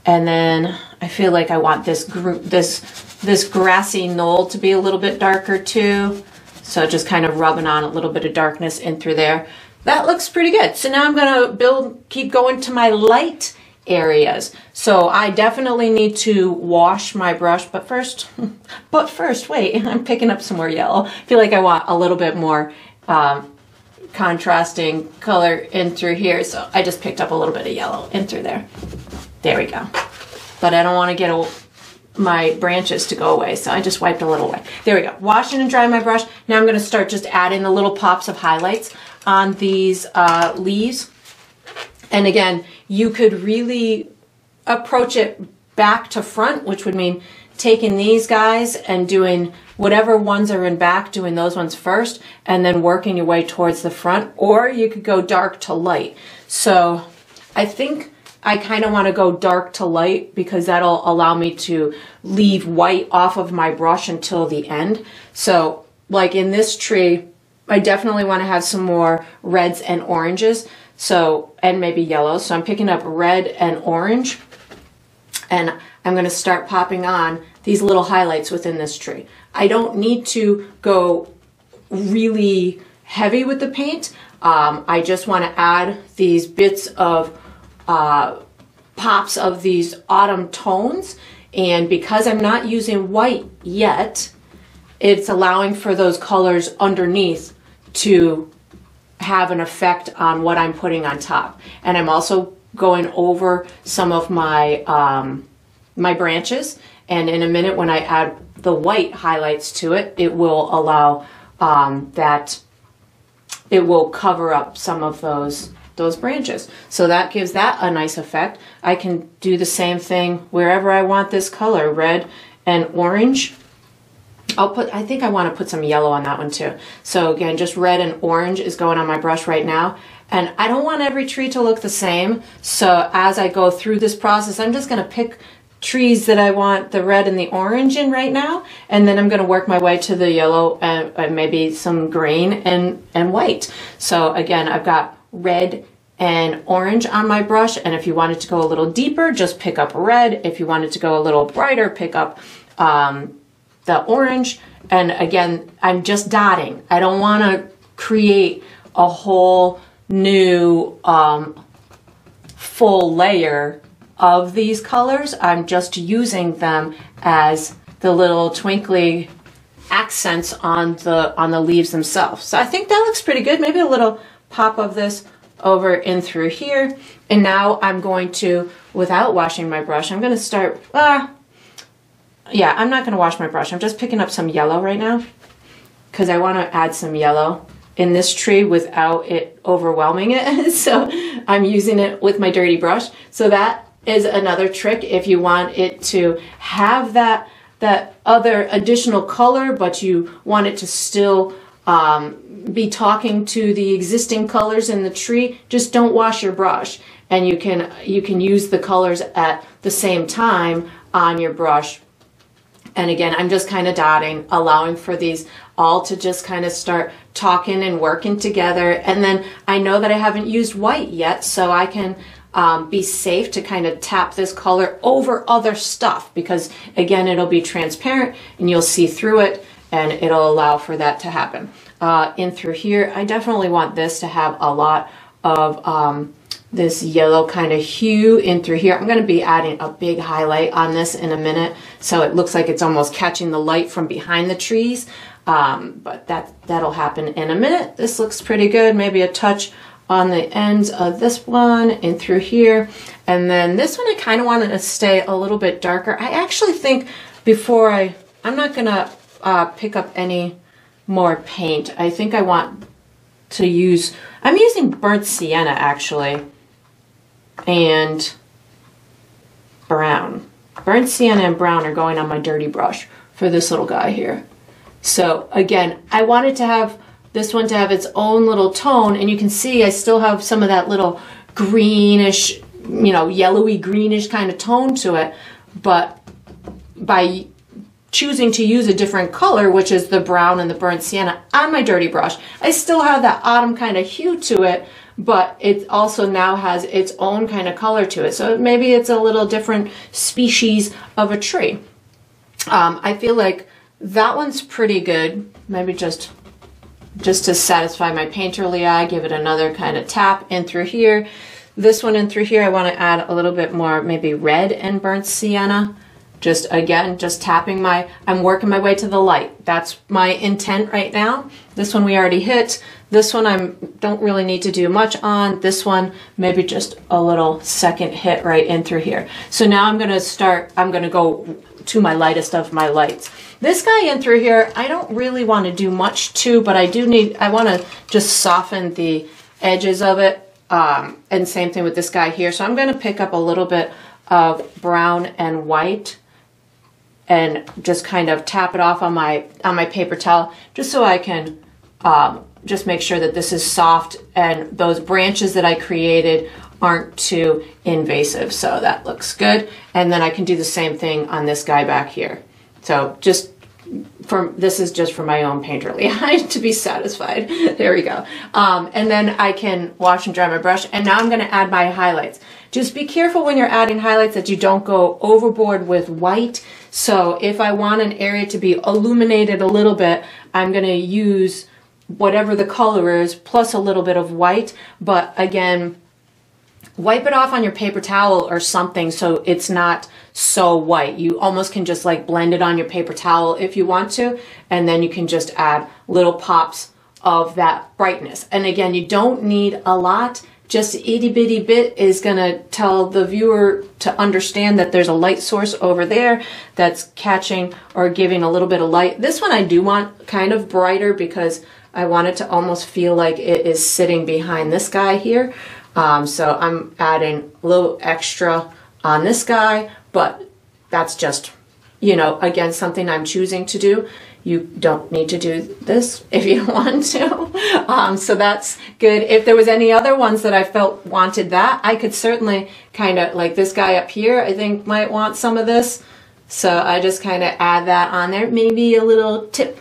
And then I feel like I want this group, this, this grassy knoll to be a little bit darker too. So just kind of rubbing on a little bit of darkness in through there. That looks pretty good. So now I'm to build, keep going to my light areas. So I definitely need to wash my brush, but first, but first, wait, I'm picking up some more yellow. I feel like I want a little bit more um, contrasting color in through here. So I just picked up a little bit of yellow in through there. There we go. But I don't want to get a, my branches to go away, so I just wiped a little away. There we go. Washing and drying my brush. Now I'm going to start just adding the little pops of highlights on these uh, leaves. And again, you could really approach it back to front, which would mean taking these guys and doing whatever ones are in back, doing those ones first, and then working your way towards the front. Or you could go dark to light. So I think I kind of want to go dark to light because that'll allow me to leave white off of my brush until the end. So like in this tree, I definitely want to have some more reds and oranges. So, and maybe yellows. So I'm picking up red and orange and I'm going to start popping on these little highlights within this tree. I don't need to go really heavy with the paint. Um, I just want to add these bits of uh, pops of these autumn tones. And because I'm not using white yet, it's allowing for those colors underneath to have an effect on what I'm putting on top. And I'm also going over some of my um, my branches. And in a minute, when I add the white highlights to it, it will allow um, that it will cover up some of those those branches. So that gives that a nice effect. I can do the same thing wherever I want this color, red and orange. I'll put, I think I want to put some yellow on that one too. So again, just red and orange is going on my brush right now. And I don't want every tree to look the same. So as I go through this process, I'm just going to pick trees that I want the red and the orange in right now. And then I'm going to work my way to the yellow and, and maybe some green and, and white. So again, I've got red and orange on my brush. And if you wanted to go a little deeper, just pick up red. If you wanted to go a little brighter, pick up um, the orange. And again, I'm just dotting. I don't want to create a whole new um, full layer of these colors. I'm just using them as the little twinkly accents on the on the leaves themselves. So I think that looks pretty good. Maybe a little pop of this over in through here. And now I'm going to, without washing my brush, I'm going to start, uh, yeah, I'm not going to wash my brush. I'm just picking up some yellow right now because I want to add some yellow in this tree without it overwhelming it. so I'm using it with my dirty brush. So that is another trick if you want it to have that that other additional color, but you want it to still um, be talking to the existing colors in the tree. Just don't wash your brush, and you can you can use the colors at the same time on your brush and again, I'm just kind of dotting, allowing for these all to just kind of start talking and working together. And then I know that I haven't used white yet, so I can um, be safe to kind of tap this color over other stuff because again, it'll be transparent and you'll see through it and it'll allow for that to happen. Uh, in through here, I definitely want this to have a lot of um, this yellow kind of hue in through here. I'm going to be adding a big highlight on this in a minute so it looks like it's almost catching the light from behind the trees. Um, but that, that'll happen in a minute. This looks pretty good. Maybe a touch on the ends of this one and through here. And then this one I kind of wanted to stay a little bit darker. I actually think before I, I'm not gonna uh, pick up any more paint. I think I want to use, I'm using burnt sienna actually, and brown. Burnt sienna and brown are going on my dirty brush for this little guy here. So again, I wanted to have this one to have its own little tone and you can see I still have some of that little greenish, you know, yellowy greenish kind of tone to it. But by choosing to use a different color, which is the brown and the burnt sienna on my dirty brush, I still have that autumn kind of hue to it, but it also now has its own kind of color to it. So maybe it's a little different species of a tree. Um, I feel like that one's pretty good. Maybe just just to satisfy my painterly eye, give it another kind of tap in through here. This one in through here, I want to add a little bit more maybe red and burnt sienna. Just again, just tapping my, I'm working my way to the light. That's my intent right now. This one we already hit. This one I don't really need to do much on. This one, maybe just a little second hit right in through here. So now I'm gonna start, I'm gonna go to my lightest of my lights. This guy in through here, I don't really want to do much to, but I do need, I want to just soften the edges of it. Um, and same thing with this guy here. So I'm to pick up a little bit of brown and white and just kind of tap it off on my on my paper towel just so I can um, just make sure that this is soft and those branches that I created aren't too invasive. So that looks good. And then I can do the same thing on this guy back here. So just from this is just for my own painterly eye to be satisfied. There we go. Um, and then I can wash and dry my brush. And now I'm going to add my highlights. Just be careful when you're adding highlights that you don't go overboard with white. So if I want an area to be illuminated a little bit, I'm going to use whatever the color is plus a little bit of white. But again, wipe it off on your paper towel or something so it's not so white. You almost can just like blend it on your paper towel if you want to, and then you can just add little pops of that brightness. And again, you don't need a lot. Just itty bitty bit is gonna tell the viewer to understand that there's a light source over there that's catching or giving a little bit of light. This one I do want kind of brighter because I want it to almost feel like it is sitting behind this guy here. Um, so I'm adding a little extra on this guy, but that's just, you know, again, something I'm choosing to do. You don't need to do this if you don't want to. Um, so that's good. If there was any other ones that I felt wanted that, I could certainly kind of, like this guy up here, I think might want some of this. So I just kind of add that on there. Maybe a little tip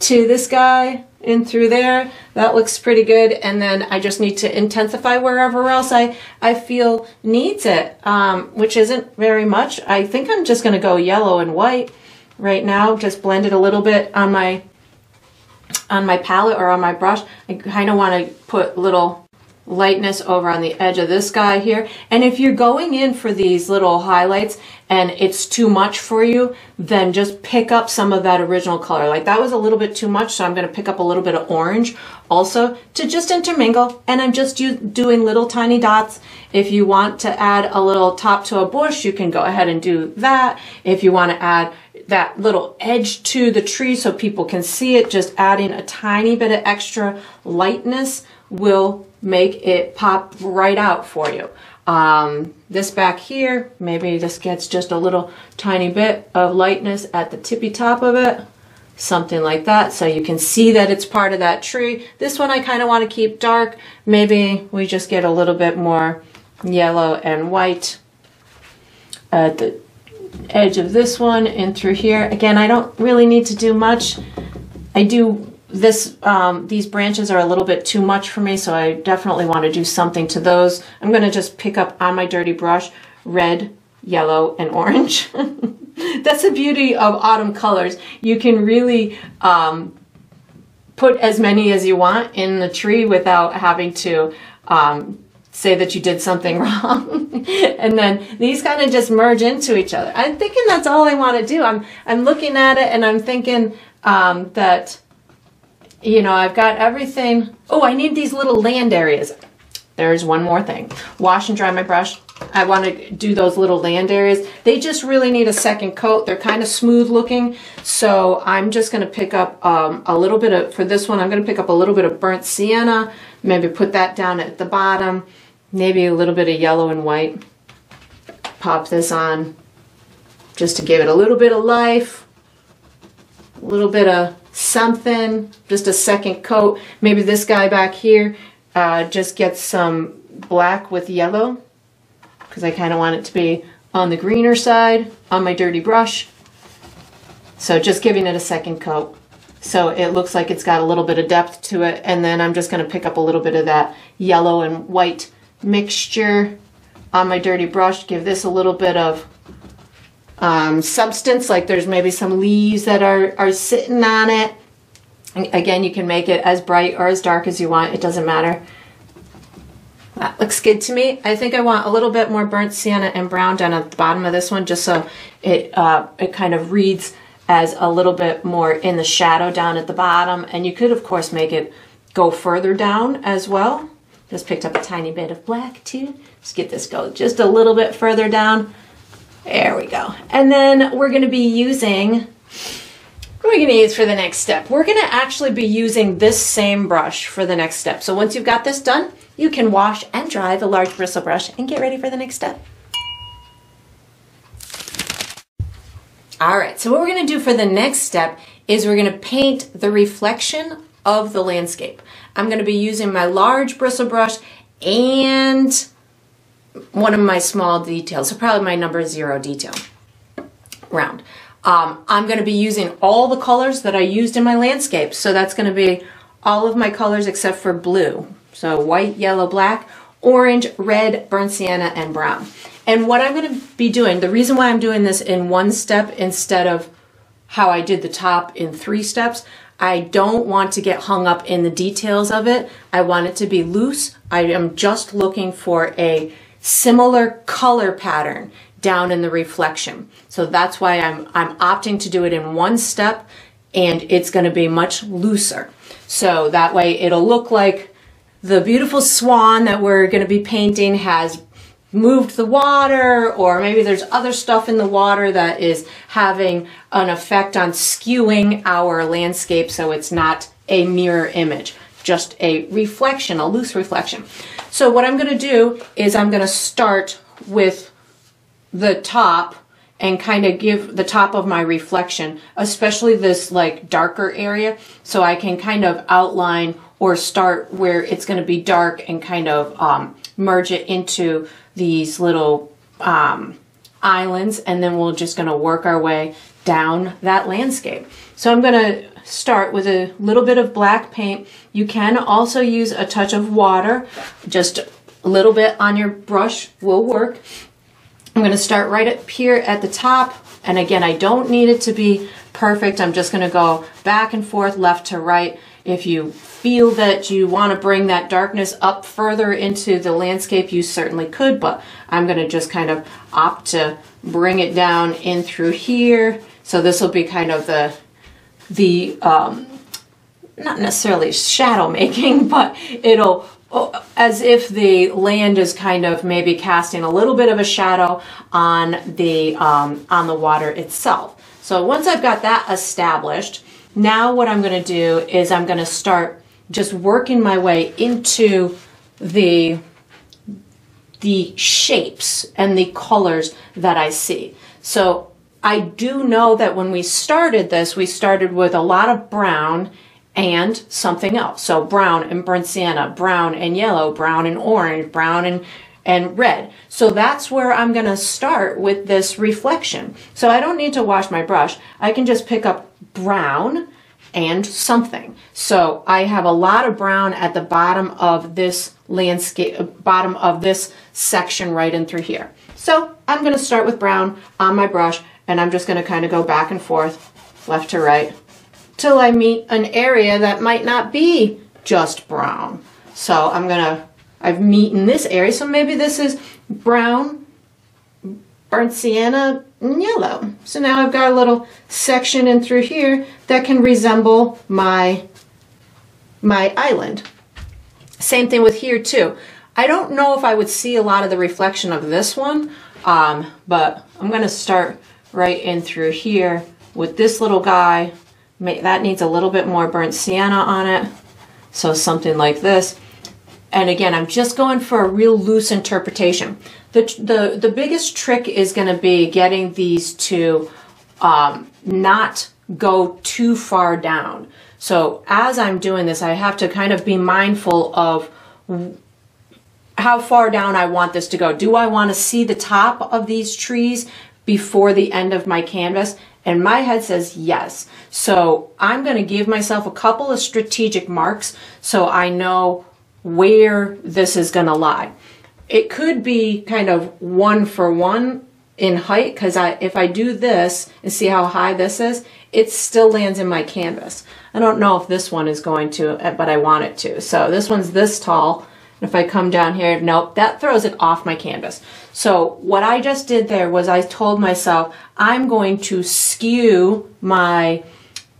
to this guy in through there. That looks pretty good. And then I just need to intensify wherever else I, I feel needs it, um, which isn't very much. I think I'm just going to go yellow and white right now. Just blend it a little bit on my on my palette or on my brush. I kind of want to put little lightness over on the edge of this guy here. And if you're going in for these little highlights and it's too much for you, then just pick up some of that original color. Like that was a little bit too much, so I'm gonna pick up a little bit of orange also to just intermingle. And I'm just doing little tiny dots. If you want to add a little top to a bush, you can go ahead and do that. If you wanna add that little edge to the tree so people can see it, just adding a tiny bit of extra lightness will make it pop right out for you. Um, this back here, maybe this gets just a little tiny bit of lightness at the tippy top of it, something like that. So you can see that it's part of that tree. This one I kind of want to keep dark. Maybe we just get a little bit more yellow and white at the edge of this one and through here. Again, I don't really need to do much. I do this um, these branches are a little bit too much for me, so I definitely want to do something to those. I'm going to just pick up on my dirty brush red, yellow, and orange. That's the beauty of autumn colors. You can really um, put as many as you want in the tree without having to um, say that you did something wrong. and then these kind of just merge into each other. I'm thinking that's all I want to do. I'm, I'm looking at it and I'm thinking um, that you know, I've got everything. Oh, I need these little land areas. There's one more thing. Wash and dry my brush. I want to do those little land areas. They just really need a second coat. They're kind of smooth looking. So I'm just going to pick up um, a little bit of, for this one, I'm going to pick up a little bit of burnt sienna, maybe put that down at the bottom, maybe a little bit of yellow and white. Pop this on just to give it a little bit of life, a little bit of something, just a second coat. Maybe this guy back here uh, just gets some black with yellow because I kind of want it to be on the greener side on my dirty brush. So just giving it a second coat. So it looks like it's got a little bit of depth to it. And then I'm just going to pick up a little bit of that yellow and white mixture on my dirty brush. Give this a little bit of um, substance, like there's maybe some leaves that are, are sitting on it. Again, you can make it as bright or as dark as you want. It doesn't matter. That looks good to me. I think I want a little bit more burnt sienna and brown down at the bottom of this one just so it, uh, it kind of reads as a little bit more in the shadow down at the bottom. And you could, of course, make it go further down as well. Just picked up a tiny bit of black too. Let's get this go just a little bit further down. There we go. And then we're going to be using what are we to use for the next step? We're going to actually be using this same brush for the next step. So once you've got this done, you can wash and dry the large bristle brush and get ready for the next step. All right, so what we're gonna do for the next step is we're gonna paint the reflection of the landscape. I'm gonna be using my large bristle brush and one of my small details, so probably my number zero detail round. Um, I'm going to be using all the colors that I used in my landscape. So that's going to be all of my colors except for blue. So white, yellow, black, orange, red, burnt sienna, and brown. And what I'm going to be doing, the reason why I'm doing this in one step instead of how I did the top in three steps, I don't want to get hung up in the details of it. I want it to be loose. I am just looking for a similar color pattern down in the reflection. So that's why I'm, I'm opting to do it in one step and it's going to be much looser. So that way it'll look like the beautiful swan that we're going to be painting has moved the water or maybe there's other stuff in the water that is having an effect on skewing our landscape so it's not a mirror image just a reflection a loose reflection. So what I'm going to do is I'm going to start with the top and kind of give the top of my reflection, especially this like darker area, so I can kind of outline or start where it's going to be dark and kind of um, merge it into these little um, islands, and then we're just going to work our way down that landscape. So I'm going to start with a little bit of black paint. You can also use a touch of water, just a little bit on your brush will work. I'm going to start right up here at the top. And again, I don't need it to be perfect. I'm just going to go back and forth, left to right. If you feel that you want to bring that darkness up further into the landscape, you certainly could, but I'm going to just kind of opt to bring it down in through here. So this will be kind of the, the um, not necessarily shadow making, but it'll Oh, as if the land is kind of maybe casting a little bit of a shadow on the um, on the water itself. So once I've got that established, now what I'm going to do is I'm going to start just working my way into the the shapes and the colors that I see. So I do know that when we started this, we started with a lot of brown and something else. So brown and burnt sienna, brown and yellow, brown and orange, brown and and red. So that's where I'm going to start with this reflection. So I don't need to wash my brush. I can just pick up brown and something. So I have a lot of brown at the bottom of this landscape, uh, bottom of this section right in through here. So I'm going to start with brown on my brush and I'm just going to kind of go back and forth, left to right, till I meet an area that might not be just brown. So I'm gonna, I've meet in this area, so maybe this is brown, burnt sienna, and yellow. So now I've got a little section in through here that can resemble my, my island. Same thing with here too. I don't know if I would see a lot of the reflection of this one, um, but I'm gonna start right in through here with this little guy. That needs a little bit more burnt sienna on it. So something like this. And again, I'm just going for a real loose interpretation. The, the, the biggest trick is going to be getting these to um, not go too far down. So as I'm doing this, I have to kind of be mindful of how far down I want this to go. Do I want to see the top of these trees before the end of my canvas? And my head says yes. So I'm going to give myself a couple of strategic marks so I know where this is going to lie. It could be kind of one for one in height because I, if I do this and see how high this is, it still lands in my canvas. I don't know if this one is going to, uh, but I want it to. So this one's this tall. If I come down here, nope, that throws it off my canvas. So what I just did there was I told myself I'm going to skew my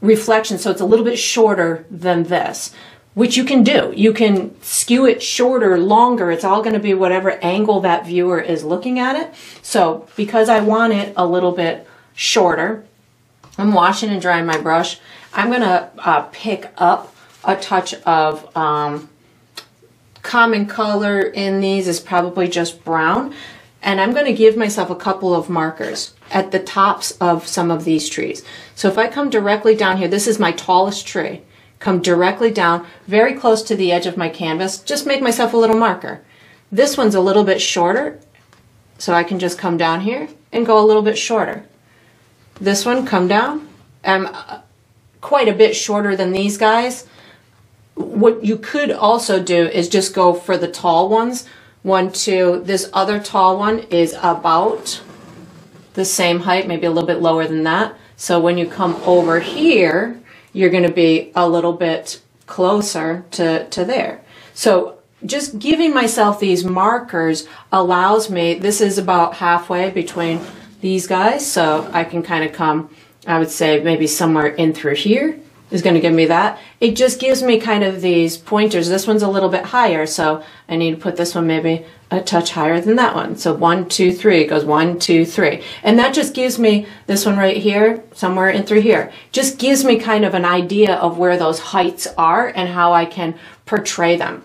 reflection so it's a little bit shorter than this, which you can do. You can skew it shorter, longer. It's all going to be whatever angle that viewer is looking at it. So because I want it a little bit shorter, I'm washing and drying my brush. I'm going to uh, pick up a touch of um, common color in these is probably just brown. And I'm going to give myself a couple of markers at the tops of some of these trees. So if I come directly down here, this is my tallest tree, come directly down, very close to the edge of my canvas, just make myself a little marker. This one's a little bit shorter, so I can just come down here and go a little bit shorter. This one, come down. I'm uh, quite a bit shorter than these guys, what you could also do is just go for the tall ones. One, two, this other tall one is about the same height, maybe a little bit lower than that. So when you come over here, you're going to be a little bit closer to, to there. So just giving myself these markers allows me, this is about halfway between these guys, so I can kind of come, I would say maybe somewhere in through here is going to give me that. It just gives me kind of these pointers. This one's a little bit higher, so I need to put this one maybe a touch higher than that one. So one, two, three, it goes one, two, three. And that just gives me this one right here, somewhere in through here. Just gives me kind of an idea of where those heights are and how I can portray them.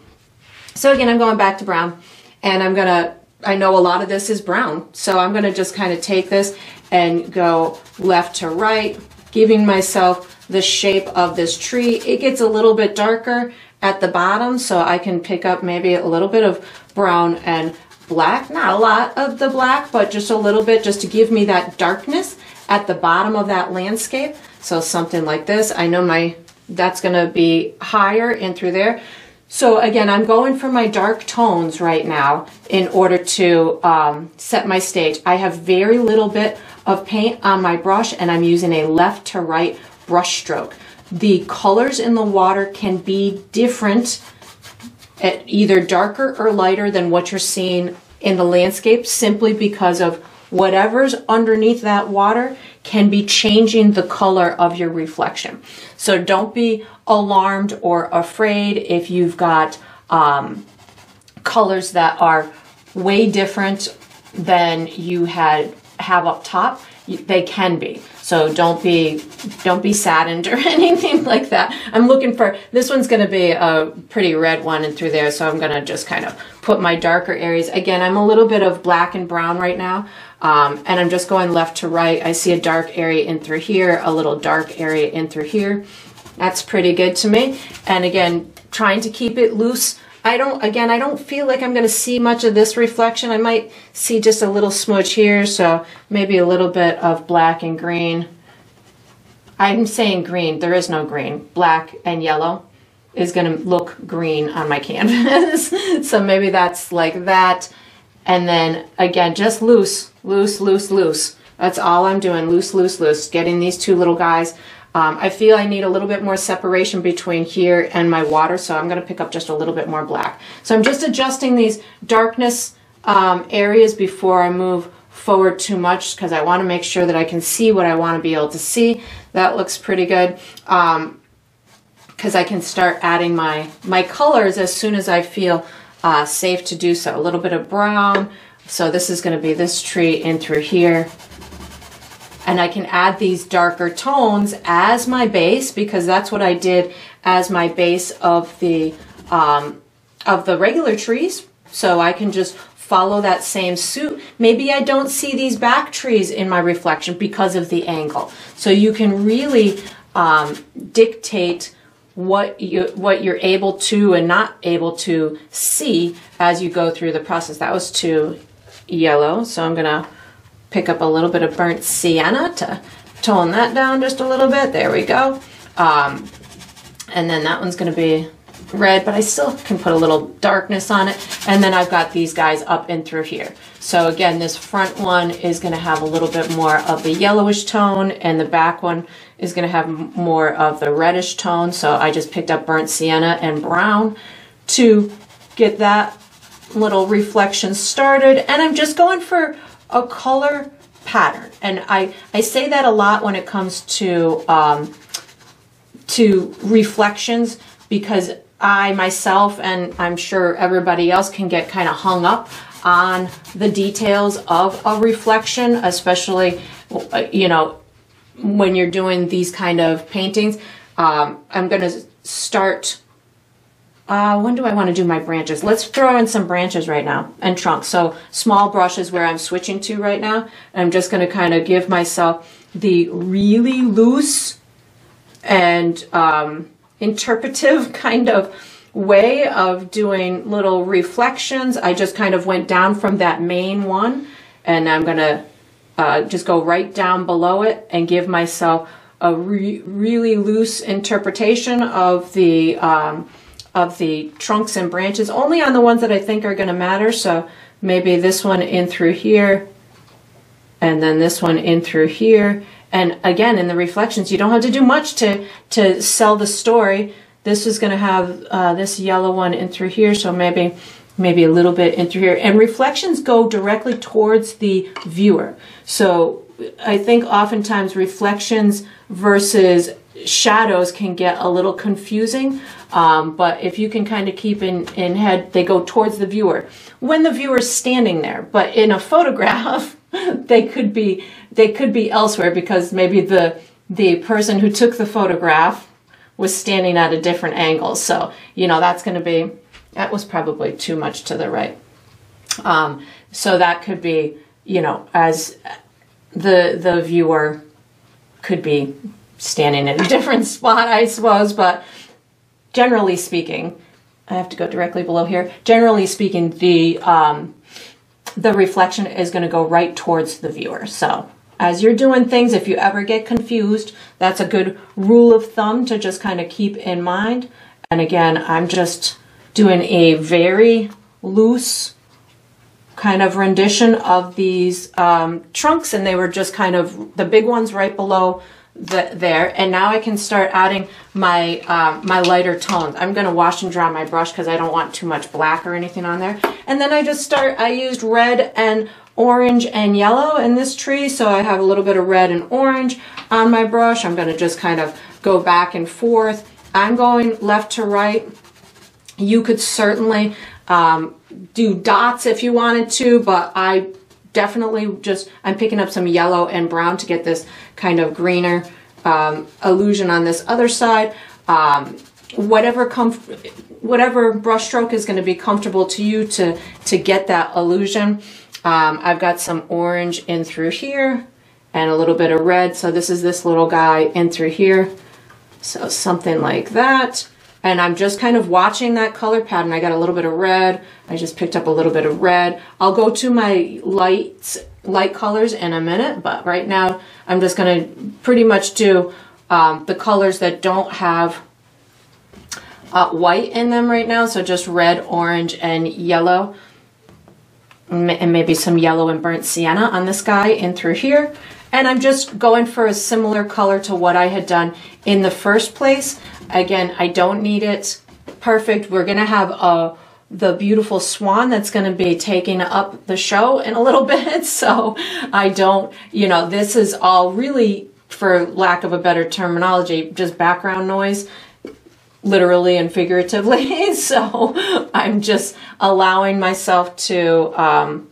So again, I'm going back to brown and I'm going to, I know a lot of this is brown, so I'm going to just kind of take this and go left to right, giving myself the shape of this tree. It gets a little bit darker at the bottom, so I can pick up maybe a little bit of brown and black. Not a lot of the black, but just a little bit just to give me that darkness at the bottom of that landscape. So something like this. I know my that's going to be higher in through there. So again, I'm going for my dark tones right now in order to um, set my stage. I have very little bit of paint on my brush and I'm using a left to right brush stroke. The colors in the water can be different at either darker or lighter than what you're seeing in the landscape simply because of whatever's underneath that water can be changing the color of your reflection. So don't be alarmed or afraid if you've got um, colors that are way different than you had have up top. They can be. So don't be don't be saddened or anything like that. I'm looking for this one's going to be a pretty red one and through there, so I'm going to just kind of put my darker areas. Again, I'm a little bit of black and brown right now. Um, and I'm just going left to right. I see a dark area in through here, a little dark area in through here. That's pretty good to me. And again, trying to keep it loose I don't, again, I don't feel like I'm going to see much of this reflection. I might see just a little smudge here, so maybe a little bit of black and green. I'm saying green. There is no green. Black and yellow is going to look green on my canvas. so maybe that's like that. And then again, just loose, loose, loose, loose. That's all I'm doing. Loose, loose, loose. Getting these two little guys. Um, I feel I need a little bit more separation between here and my water, so I'm going to pick up just a little bit more black. So I'm just adjusting these darkness um, areas before I move forward too much because I want to make sure that I can see what I want to be able to see. That looks pretty good. Um, because I can start adding my, my colors as soon as I feel uh, safe to do so. A little bit of brown. So this is going to be this tree in through here. And I can add these darker tones as my base because that's what I did as my base of the um, of the regular trees. So I can just follow that same suit. Maybe I don't see these back trees in my reflection because of the angle. So you can really um, dictate what you what you're able to and not able to see as you go through the process. That was too yellow, so I'm gonna pick up a little bit of burnt sienna to tone that down just a little bit. There we go. Um, and then that one's gonna be red, but I still can put a little darkness on it. And then I've got these guys up and through here. So again, this front one is gonna have a little bit more of the yellowish tone and the back one is gonna have more of the reddish tone. So I just picked up burnt sienna and brown to get that little reflection started. And I'm just going for a color pattern. And I, I say that a lot when it comes to, um, to reflections because I myself and I'm sure everybody else can get kind of hung up on the details of a reflection, especially, you know, when you're doing these kind of paintings. Um, I'm going to start, uh, when do I want to do my branches? Let's throw in some branches right now and trunks. So small brushes where I'm switching to right now. I'm just going to kind of give myself the really loose and um, interpretive kind of way of doing little reflections. I just kind of went down from that main one and I'm going to uh, just go right down below it and give myself a re really loose interpretation of the um, of the trunks and branches, only on the ones that I think are going to matter. So maybe this one in through here, and then this one in through here. And again, in the reflections, you don't have to do much to, to sell the story. This is going to have uh, this yellow one in through here, so maybe maybe a little bit in through here. And reflections go directly towards the viewer. So I think oftentimes reflections versus shadows can get a little confusing. Um, but if you can kind of keep in, in head, they go towards the viewer when the viewer's standing there. But in a photograph, they could be they could be elsewhere because maybe the the person who took the photograph was standing at a different angle. So you know that's going to be that was probably too much to the right. Um, so that could be you know as the the viewer could be standing in a different spot, I suppose. But generally speaking, I have to go directly below here. Generally speaking, the um, the reflection is going to go right towards the viewer. So as you're doing things, if you ever get confused, that's a good rule of thumb to just kind of keep in mind. And again, I'm just doing a very loose kind of rendition of these um, trunks and they were just kind of the big ones right below the, there and now I can start adding my uh, my lighter tones. I'm going to wash and dry my brush because I don't want too much black or anything on there. And then I just start, I used red and orange and yellow in this tree. So I have a little bit of red and orange on my brush. I'm going to just kind of go back and forth. I'm going left to right. You could certainly um, do dots if you wanted to, but I definitely just, I'm picking up some yellow and brown to get this kind of greener um, illusion on this other side. Um, whatever comf whatever brush stroke is going to be comfortable to you to, to get that illusion. Um, I've got some orange in through here and a little bit of red. So this is this little guy in through here. So something like that. And I'm just kind of watching that color pattern. I got a little bit of red. I just picked up a little bit of red. I'll go to my lights, light colors in a minute, but right now I'm just going to pretty much do um, the colors that don't have uh, white in them right now. So just red, orange, and yellow. And maybe some yellow and burnt sienna on this guy in through here. And I'm just going for a similar color to what I had done in the first place. Again, I don't need it perfect. We're going to have a the beautiful swan that's going to be taking up the show in a little bit. So I don't, you know, this is all really, for lack of a better terminology, just background noise. literally and figuratively. so I'm just allowing myself to um,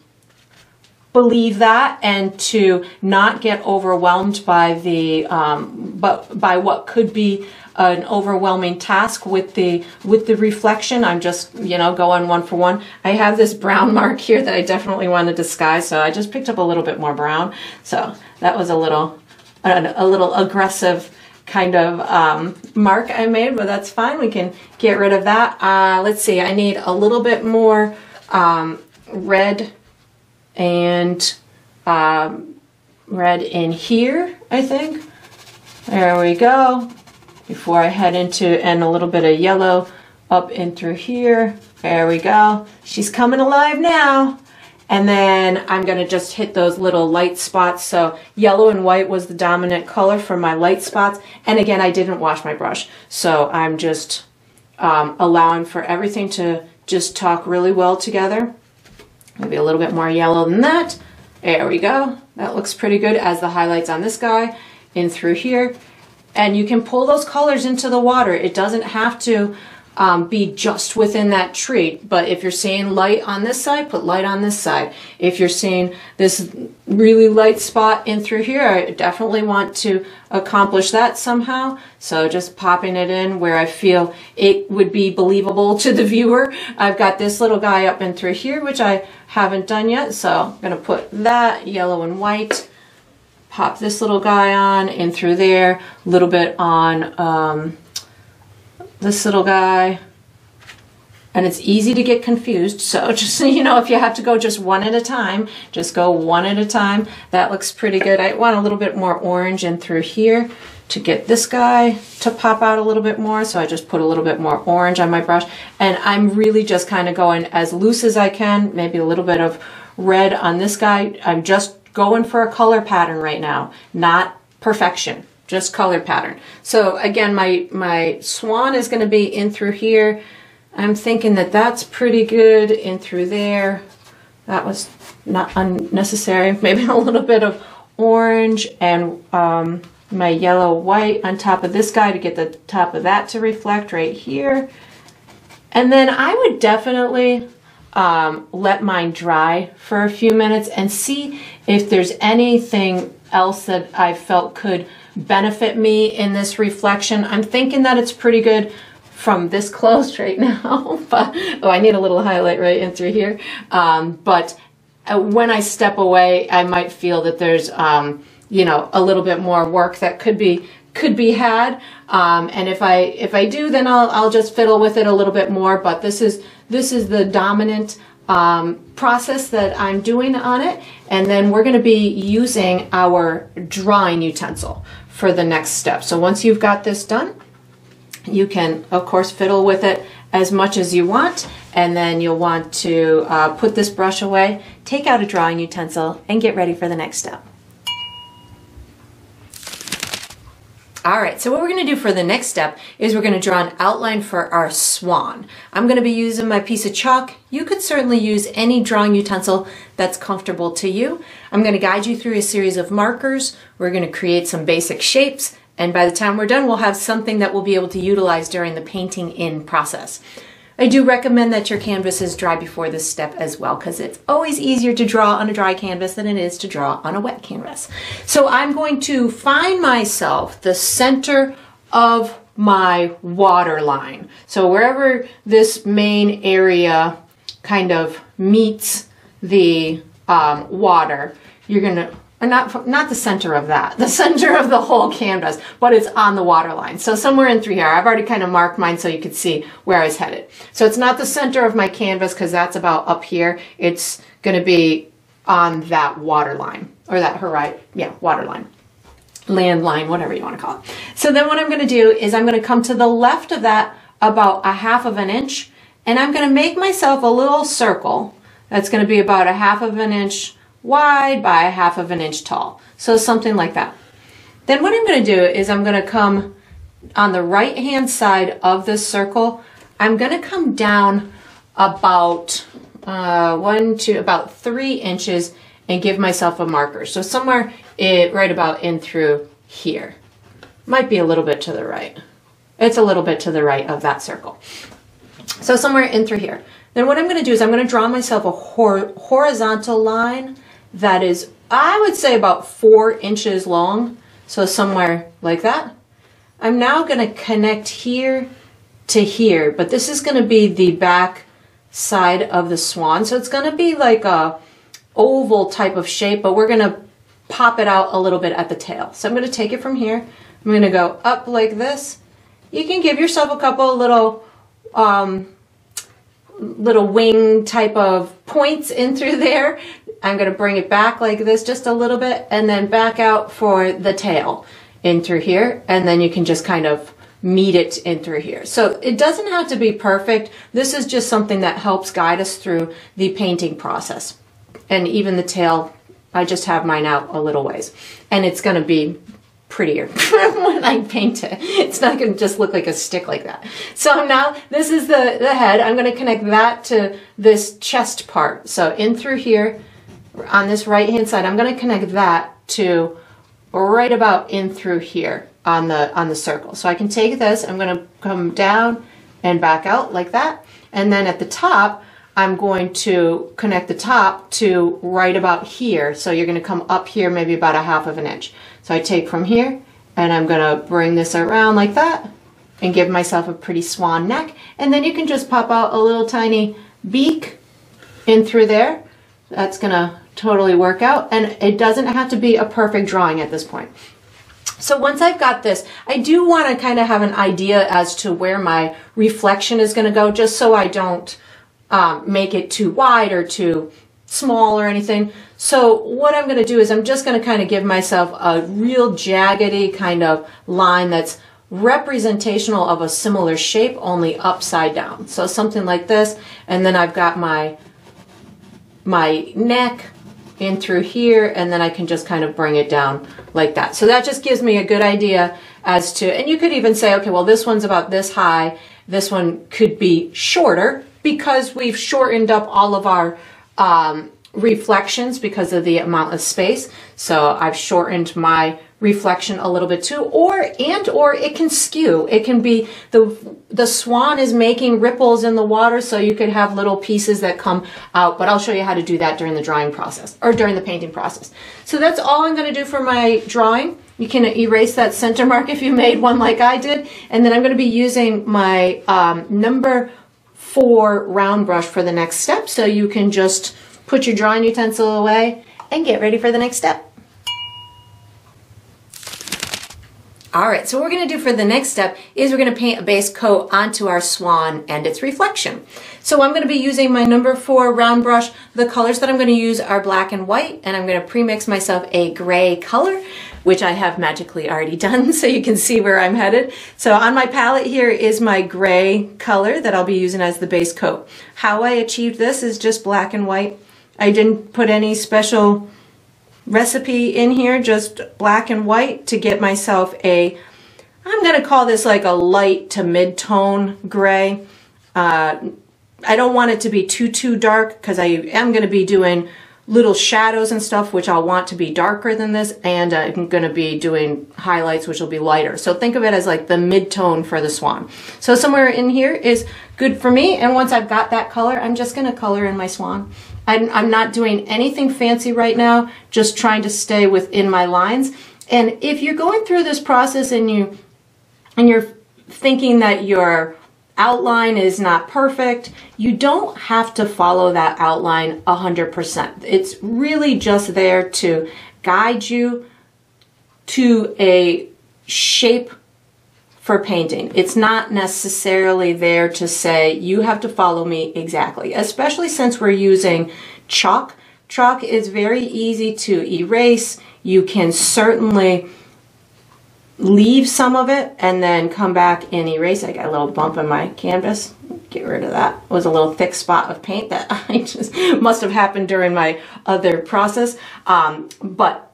believe that and to not get overwhelmed by the um, but by what could be an overwhelming task with the with the reflection. I'm just you know going one for one. I have this brown mark here that i definitely want to disguise so i just picked up a little bit more brown. So that was a little a, a little aggressive kind of um, mark i made but that's fine. We can get rid of that. Uh, let's see. I need a little bit more um, red and um, red in here i think there we go before I head into and a little bit of yellow up in through here. There we go. She's coming alive now. And then I'm to just hit those little light spots. So yellow and white was the dominant color for my light spots. And again, I didn't wash my brush. So I'm just um, allowing for everything to just talk really well together. Maybe a little bit more yellow than that. There we go. That looks pretty good as the highlights on this guy in through here and you can pull those colors into the water. It doesn't have to um, be just within that tree. But if you're seeing light on this side, put light on this side. If you're seeing this really light spot in through here, I definitely want to accomplish that somehow. So just popping it in where I feel it would be believable to the viewer. I've got this little guy up in through here, which I haven't done yet. So I'm to put that yellow and white pop this little guy on in through there, a little bit on um, this little guy. And it's easy to get confused. So just, you know, if you have to go just one at a time, just go one at a time. That looks pretty good. I want a little bit more orange in through here to get this guy to pop out a little bit more. So I just put a little bit more orange on my brush. And I'm really just kind of going as loose as I can, maybe a little bit of red on this guy. I'm just going for a color pattern right now, not perfection, just color pattern. So again, my, my swan is going to be in through here. I'm thinking that that's pretty good in through there. That was not unnecessary. Maybe a little bit of orange and um, my yellow white on top of this guy to get the top of that to reflect right here. And then I would definitely um, let mine dry for a few minutes and see if there's anything else that I felt could benefit me in this reflection. I'm thinking that it's pretty good from this close right now, but oh, I need a little highlight right in through here. Um, but uh, when I step away, I might feel that there's, um, you know, a little bit more work that could be could be had. Um, and if I if I do, then I'll I'll just fiddle with it a little bit more. But this is this is the dominant um, process that I'm doing on it. And then we're going to be using our drawing utensil for the next step. So once you've got this done, you can, of course, fiddle with it as much as you want. And then you'll want to uh, put this brush away, take out a drawing utensil, and get ready for the next step. All right, so what we're gonna do for the next step is we're gonna draw an outline for our swan. I'm gonna be using my piece of chalk. You could certainly use any drawing utensil that's comfortable to you. I'm gonna guide you through a series of markers. We're gonna create some basic shapes, and by the time we're done, we'll have something that we'll be able to utilize during the painting in process. I do recommend that your canvas is dry before this step as well because it's always easier to draw on a dry canvas than it is to draw on a wet canvas. So I'm going to find myself the center of my water line. So wherever this main area kind of meets the um, water, you're going to or not not the center of that, the center of the whole canvas, but it's on the water line. So somewhere in through here, I've already kind of marked mine so you could see where I was headed. So it's not the center of my canvas because that's about up here. It's going to be on that water line or that horizon, yeah, water line land line, whatever you want to call it. So then what I'm going to do is I'm going to come to the left of that about a half of an inch and I'm going to make myself a little circle that's going to be about a half of an inch wide by a half of an inch tall. So something like that. Then what I'm going to do is I'm going to come on the right hand side of this circle. I'm going to come down about uh, one to about three inches and give myself a marker. So somewhere it, right about in through here. Might be a little bit to the right. It's a little bit to the right of that circle. So somewhere in through here. Then what I'm going to do is I'm going to draw myself a hor horizontal line that is, I would say about four inches long. So somewhere like that. I'm now going to connect here to here, but this is going to be the back side of the swan. So it's going to be like a oval type of shape, but we're going to pop it out a little bit at the tail. So I'm going to take it from here. I'm going to go up like this. You can give yourself a couple little um, little wing type of points in through there. I'm going to bring it back like this just a little bit and then back out for the tail in through here. And then you can just kind of meet it in through here. So it doesn't have to be perfect. This is just something that helps guide us through the painting process. And even the tail, I just have mine out a little ways. And it's going to be prettier when I paint it. It's not going to just look like a stick like that. So now this is the, the head. I'm going to connect that to this chest part. So in through here on this right hand side, I'm going to connect that to right about in through here on the on the circle. So I can take this, I'm going to come down and back out like that. And then at the top, I'm going to connect the top to right about here. So you're going to come up here maybe about a half of an inch. So I take from here and I'm gonna bring this around like that and give myself a pretty swan neck. And then you can just pop out a little tiny beak in through there. That's gonna totally work out. And it doesn't have to be a perfect drawing at this point. So once I've got this, I do want to kind of have an idea as to where my reflection is going to go, just so I don't um, make it too wide or too small or anything. So what I'm going to do is I'm just going to kind of give myself a real jaggedy kind of line that's representational of a similar shape, only upside down. So something like this. And then I've got my, my neck in through here, and then I can just kind of bring it down like that. So that just gives me a good idea as to, and you could even say, okay, well, this one's about this high. This one could be shorter because we've shortened up all of our um, reflections because of the amount of space. So I've shortened my reflection a little bit too, or, and, or it can skew. It can be, the, the swan is making ripples in the water, so you could have little pieces that come out, but I'll show you how to do that during the drawing process, or during the painting process. So that's all I'm gonna do for my drawing. You can erase that center mark if you made one like I did, and then I'm gonna be using my um, number four round brush for the next step. So you can just put your drawing utensil away and get ready for the next step. All right, so what we're gonna do for the next step is we're gonna paint a base coat onto our swan and its reflection. So I'm gonna be using my number four round brush. The colors that I'm gonna use are black and white, and I'm gonna pre-mix myself a gray color which I have magically already done so you can see where I'm headed. So on my palette here is my gray color that I'll be using as the base coat. How I achieved this is just black and white. I didn't put any special recipe in here, just black and white to get myself a, I'm going to call this like a light to mid-tone gray. Uh, I don't want it to be too, too dark because I am going to be doing little shadows and stuff, which I'll want to be darker than this, and I'm going to be doing highlights, which will be lighter. So think of it as like the mid-tone for the swan. So somewhere in here is good for me, and once I've got that color, I'm just going to color in my swan. I'm, I'm not doing anything fancy right now, just trying to stay within my lines. And if you're going through this process and you and you're thinking that you're outline is not perfect, you don't have to follow that outline 100%. It's really just there to guide you to a shape for painting. It's not necessarily there to say you have to follow me exactly, especially since we're using chalk. Chalk is very easy to erase. You can certainly leave some of it and then come back and erase. I got a little bump in my canvas. Get rid of that. It was a little thick spot of paint that I just must have happened during my other process. Um, but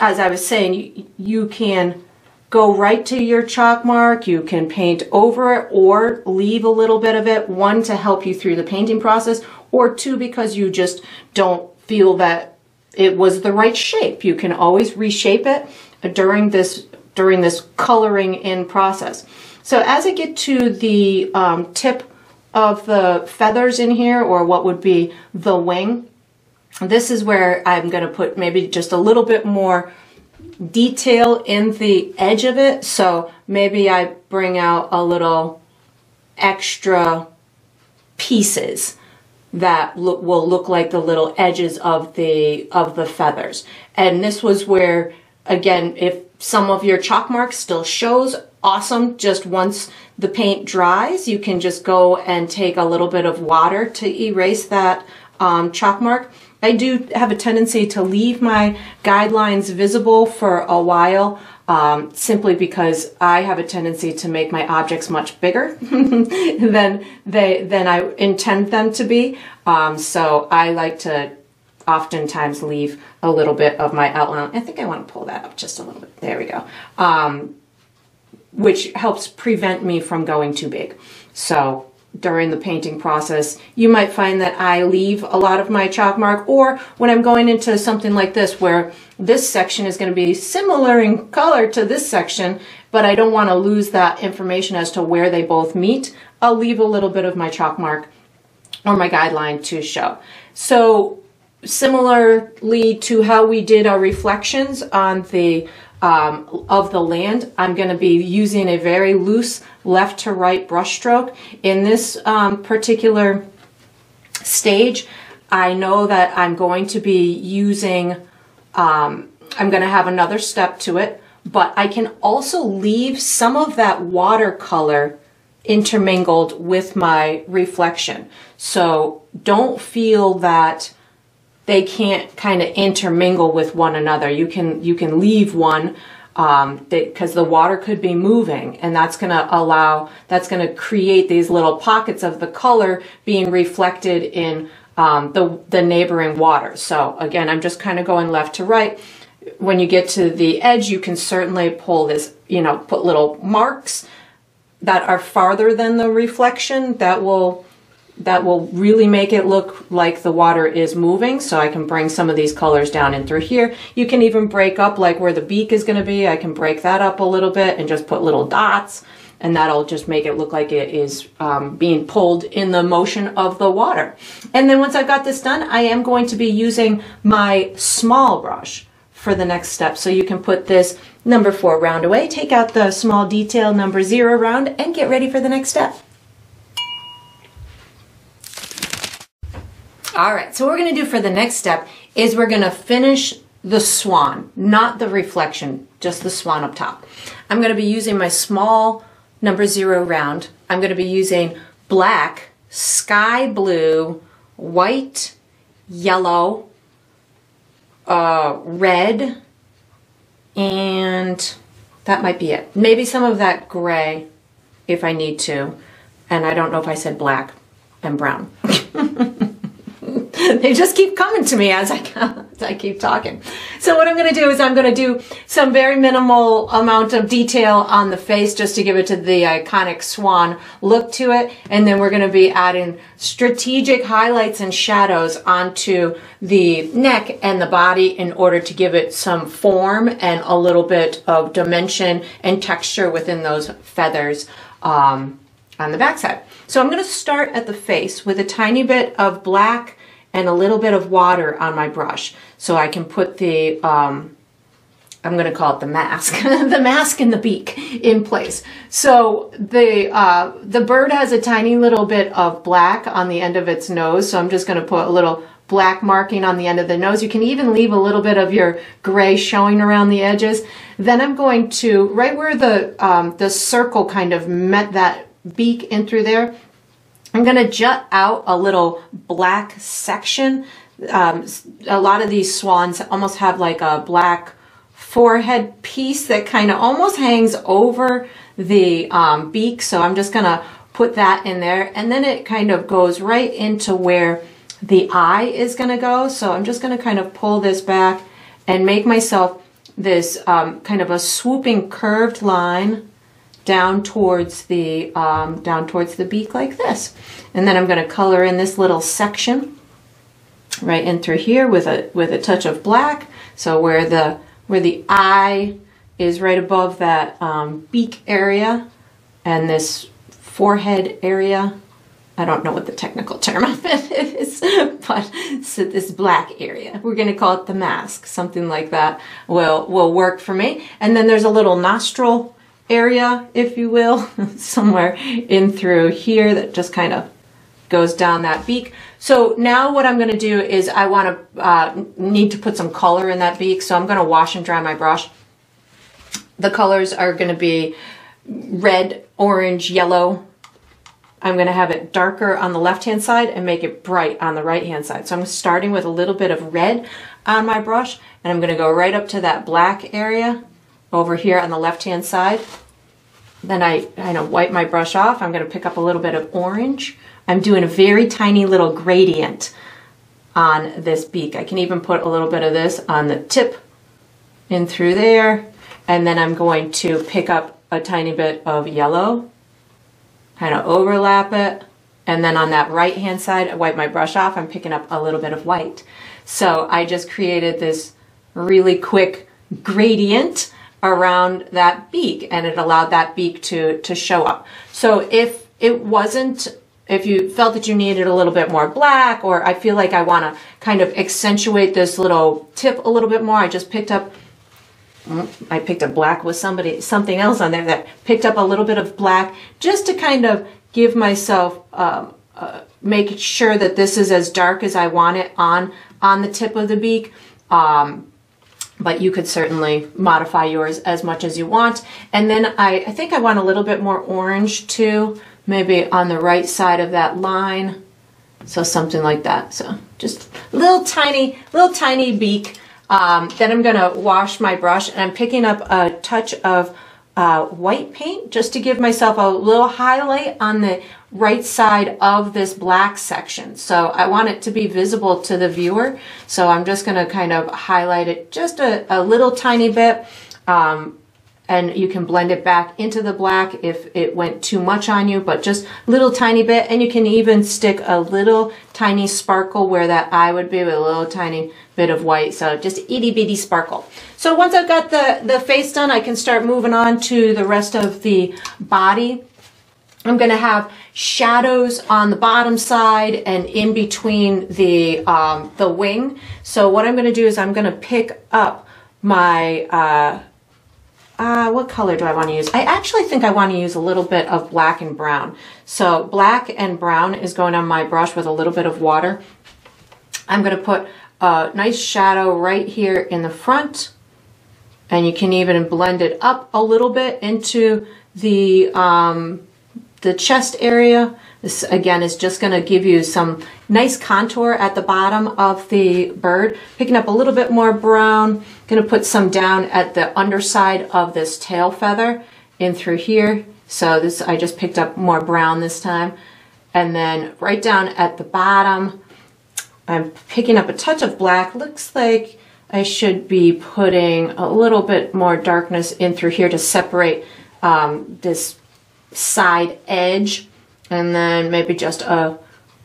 as I was saying, you, you can go right to your chalk mark. You can paint over it or leave a little bit of it. One, to help you through the painting process, or two, because you just don't feel that it was the right shape. You can always reshape it during this during this coloring in process. So as I get to the um, tip of the feathers in here, or what would be the wing, this is where I'm going to put maybe just a little bit more detail in the edge of it. So maybe I bring out a little extra pieces that look, will look like the little edges of the of the feathers. And this was where again if some of your chalk marks still shows awesome just once the paint dries you can just go and take a little bit of water to erase that um, chalk mark I do have a tendency to leave my guidelines visible for a while um, simply because I have a tendency to make my objects much bigger than they than I intend them to be. Um, so I like to oftentimes leave a little bit of my outline. I think I want to pull that up just a little bit. There we go. Um, which helps prevent me from going too big. So during the painting process, you might find that I leave a lot of my chalk mark or when I'm going into something like this where this section is going to be similar in color to this section, but I don't want to lose that information as to where they both meet, I'll leave a little bit of my chalk mark or my guideline to show. So similarly to how we did our reflections on the um, of the land, I'm going to be using a very loose left to right brush stroke. In this um, particular stage, I know that I'm going to be using, um, I'm going to have another step to it, but I can also leave some of that watercolor intermingled with my reflection. So don't feel that they can't kind of intermingle with one another. You can you can leave one because um, the water could be moving and that's going to allow that's going to create these little pockets of the color being reflected in um, the the neighboring water. So again, I'm just kind of going left to right. When you get to the edge, you can certainly pull this, you know, put little marks that are farther than the reflection that will that will really make it look like the water is moving. So I can bring some of these colors down in through here. You can even break up like where the beak is going to be. I can break that up a little bit and just put little dots and that'll just make it look like it is um, being pulled in the motion of the water. And then once I've got this done, I am going to be using my small brush for the next step. So you can put this number four round away, take out the small detail number zero round, and get ready for the next step. All right, so what we're gonna do for the next step is we're gonna finish the swan, not the reflection, just the swan up top. I'm gonna be using my small number zero round. I'm gonna be using black, sky blue, white, yellow, uh, red, and that might be it. Maybe some of that gray if I need to. And I don't know if I said black and brown. they just keep coming to me as I, as I keep talking. So what I'm going to do is I'm going to do some very minimal amount of detail on the face just to give it to the iconic swan look to it. And then we're going to be adding strategic highlights and shadows onto the neck and the body in order to give it some form and a little bit of dimension and texture within those feathers um, on the backside. So I'm going to start at the face with a tiny bit of black and a little bit of water on my brush so I can put the, um, I'm going to call it the mask, the mask and the beak in place. So the, uh, the bird has a tiny little bit of black on the end of its nose. So I'm just going to put a little black marking on the end of the nose. You can even leave a little bit of your gray showing around the edges. Then I'm going to, right where the, um, the circle kind of met that beak in through there, I'm going to jut out a little black section. Um, a lot of these swans almost have like a black forehead piece that kind of almost hangs over the um, beak. So I'm just going to put that in there. And then it kind of goes right into where the eye is going to go. So I'm just going to kind of pull this back and make myself this um, kind of a swooping curved line down towards the um, down towards the beak like this. And then I'm going to color in this little section right in through here with a with a touch of black. So where the where the eye is right above that um, beak area, and this forehead area. I don't know what the technical term of it is, but so this black area. We're going to call it the mask. Something like that will will work for me. And then there's a little nostril area, if you will, somewhere in through here that just kind of goes down that beak. So now what I'm going to do is I want to uh, need to put some color in that beak. So I'm going to wash and dry my brush. The colors are going to be red, orange, yellow. I'm going to have it darker on the left hand side and make it bright on the right hand side. So I'm starting with a little bit of red on my brush and I'm going to go right up to that black area over here on the left hand side. Then I kind of wipe my brush off. I'm going to pick up a little bit of orange. I'm doing a very tiny little gradient on this beak. I can even put a little bit of this on the tip in through there. And then I'm going to pick up a tiny bit of yellow, kind of overlap it. And then on that right hand side, I wipe my brush off. I'm picking up a little bit of white. So I just created this really quick gradient around that beak and it allowed that beak to, to show up. So if it wasn't, if you felt that you needed a little bit more black or I feel like I want to kind of accentuate this little tip a little bit more, I just picked up I picked up black with somebody something else on there that picked up a little bit of black just to kind of give myself um, uh, make sure that this is as dark as I want it on on the tip of the beak. Um, but you could certainly modify yours as much as you want. And then I, I think I want a little bit more orange too, maybe on the right side of that line. So something like that. So just little tiny, little tiny beak. Um, then I'm gonna wash my brush and I'm picking up a touch of uh, white paint just to give myself a little highlight on the right side of this black section. So I want it to be visible to the viewer. So I'm just going to kind of highlight it just a, a little tiny bit. Um, and you can blend it back into the black if it went too much on you, but just little tiny bit. And you can even stick a little tiny sparkle where that eye would be with a little tiny bit of white. So just itty bitty sparkle. So once I've got the, the face done, I can start moving on to the rest of the body. I'm going to have shadows on the bottom side and in between the, um, the wing. So what I'm going to do is I'm going to pick up my, uh, uh, what color do I want to use? I actually think I want to use a little bit of black and brown. So black and brown is going on my brush with a little bit of water. I'm going to put a nice shadow right here in the front. And you can even blend it up a little bit into the, um, the chest area. This again is just going to give you some nice contour at the bottom of the bird. Picking up a little bit more brown. Going to put some down at the underside of this tail feather in through here. So this I just picked up more brown this time. And then right down at the bottom, I'm picking up a touch of black. Looks like I should be putting a little bit more darkness in through here to separate um, this side edge and then maybe just a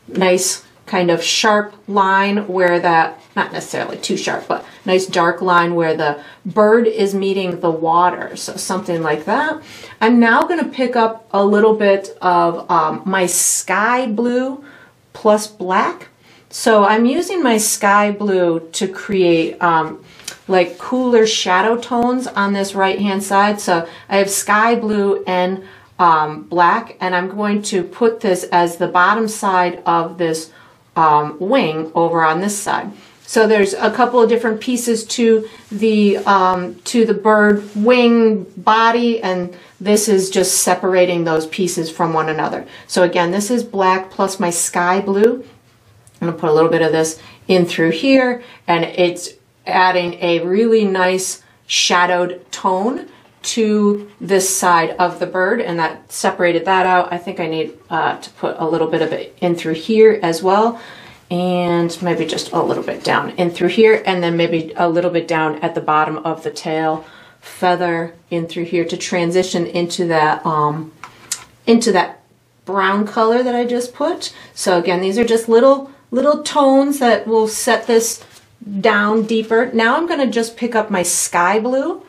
nice kind of sharp line where that, not necessarily too sharp, but nice dark line where the bird is meeting the water. So something like that. I'm now going to pick up a little bit of um, my sky blue plus black. So I'm using my sky blue to create um, like cooler shadow tones on this right hand side. So I have sky blue and um, black and I'm going to put this as the bottom side of this um, wing over on this side. So there's a couple of different pieces to the um, to the bird wing body and this is just separating those pieces from one another. So again, this is black plus my sky blue. I'm gonna put a little bit of this in through here and it's adding a really nice shadowed tone to this side of the bird and that separated that out. I think I need uh, to put a little bit of it in through here as well and maybe just a little bit down in through here and then maybe a little bit down at the bottom of the tail feather in through here to transition into that um, into that brown color that I just put. So again, these are just little little tones that will set this down deeper. Now I'm going to just pick up my sky blue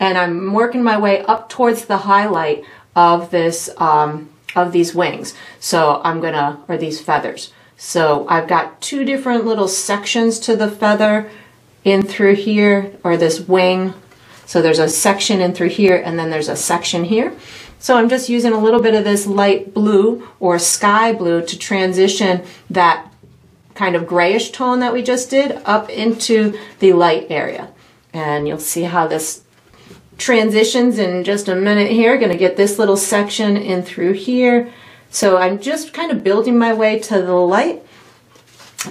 and I'm working my way up towards the highlight of this, um, of these wings. So I'm gonna, or these feathers. So I've got two different little sections to the feather in through here, or this wing. So there's a section in through here, and then there's a section here. So I'm just using a little bit of this light blue or sky blue to transition that kind of grayish tone that we just did up into the light area. And you'll see how this transitions in just a minute here. Going to get this little section in through here. So I'm just kind of building my way to the light.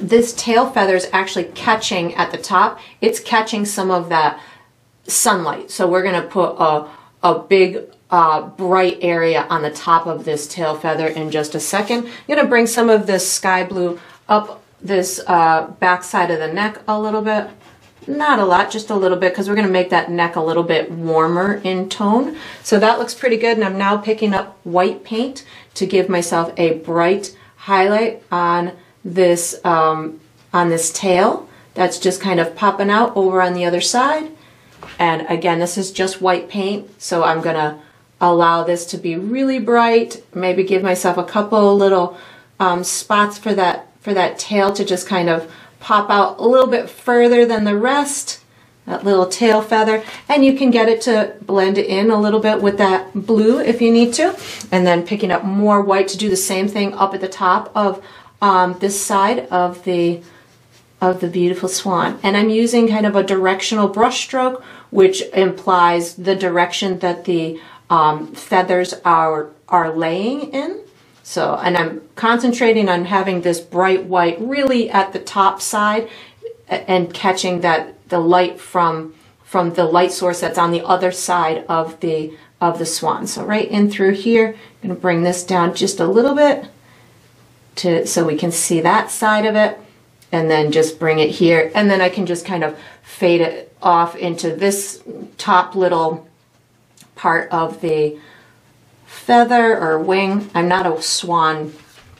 This tail feather is actually catching at the top. It's catching some of that sunlight. So we're going to put a, a big uh, bright area on the top of this tail feather in just a second. I'm going to bring some of this sky blue up this uh, back side of the neck a little bit. Not a lot, just a little bit, because we're going to make that neck a little bit warmer in tone. So that looks pretty good, and I'm now picking up white paint to give myself a bright highlight on this, um, on this tail. That's just kind of popping out over on the other side. And again, this is just white paint, so I'm going to allow this to be really bright, maybe give myself a couple little um, spots for that for that tail to just kind of pop out a little bit further than the rest, that little tail feather, and you can get it to blend in a little bit with that blue if you need to, and then picking up more white to do the same thing up at the top of um, this side of the of the beautiful swan. And I'm using kind of a directional brush stroke, which implies the direction that the um, feathers are, are laying in. So, and I'm concentrating on having this bright white really at the top side and catching that the light from from the light source that's on the other side of the of the swan. So right in through here, I'm going to bring this down just a little bit to so we can see that side of it and then just bring it here and then I can just kind of fade it off into this top little part of the feather or wing. I'm not a swan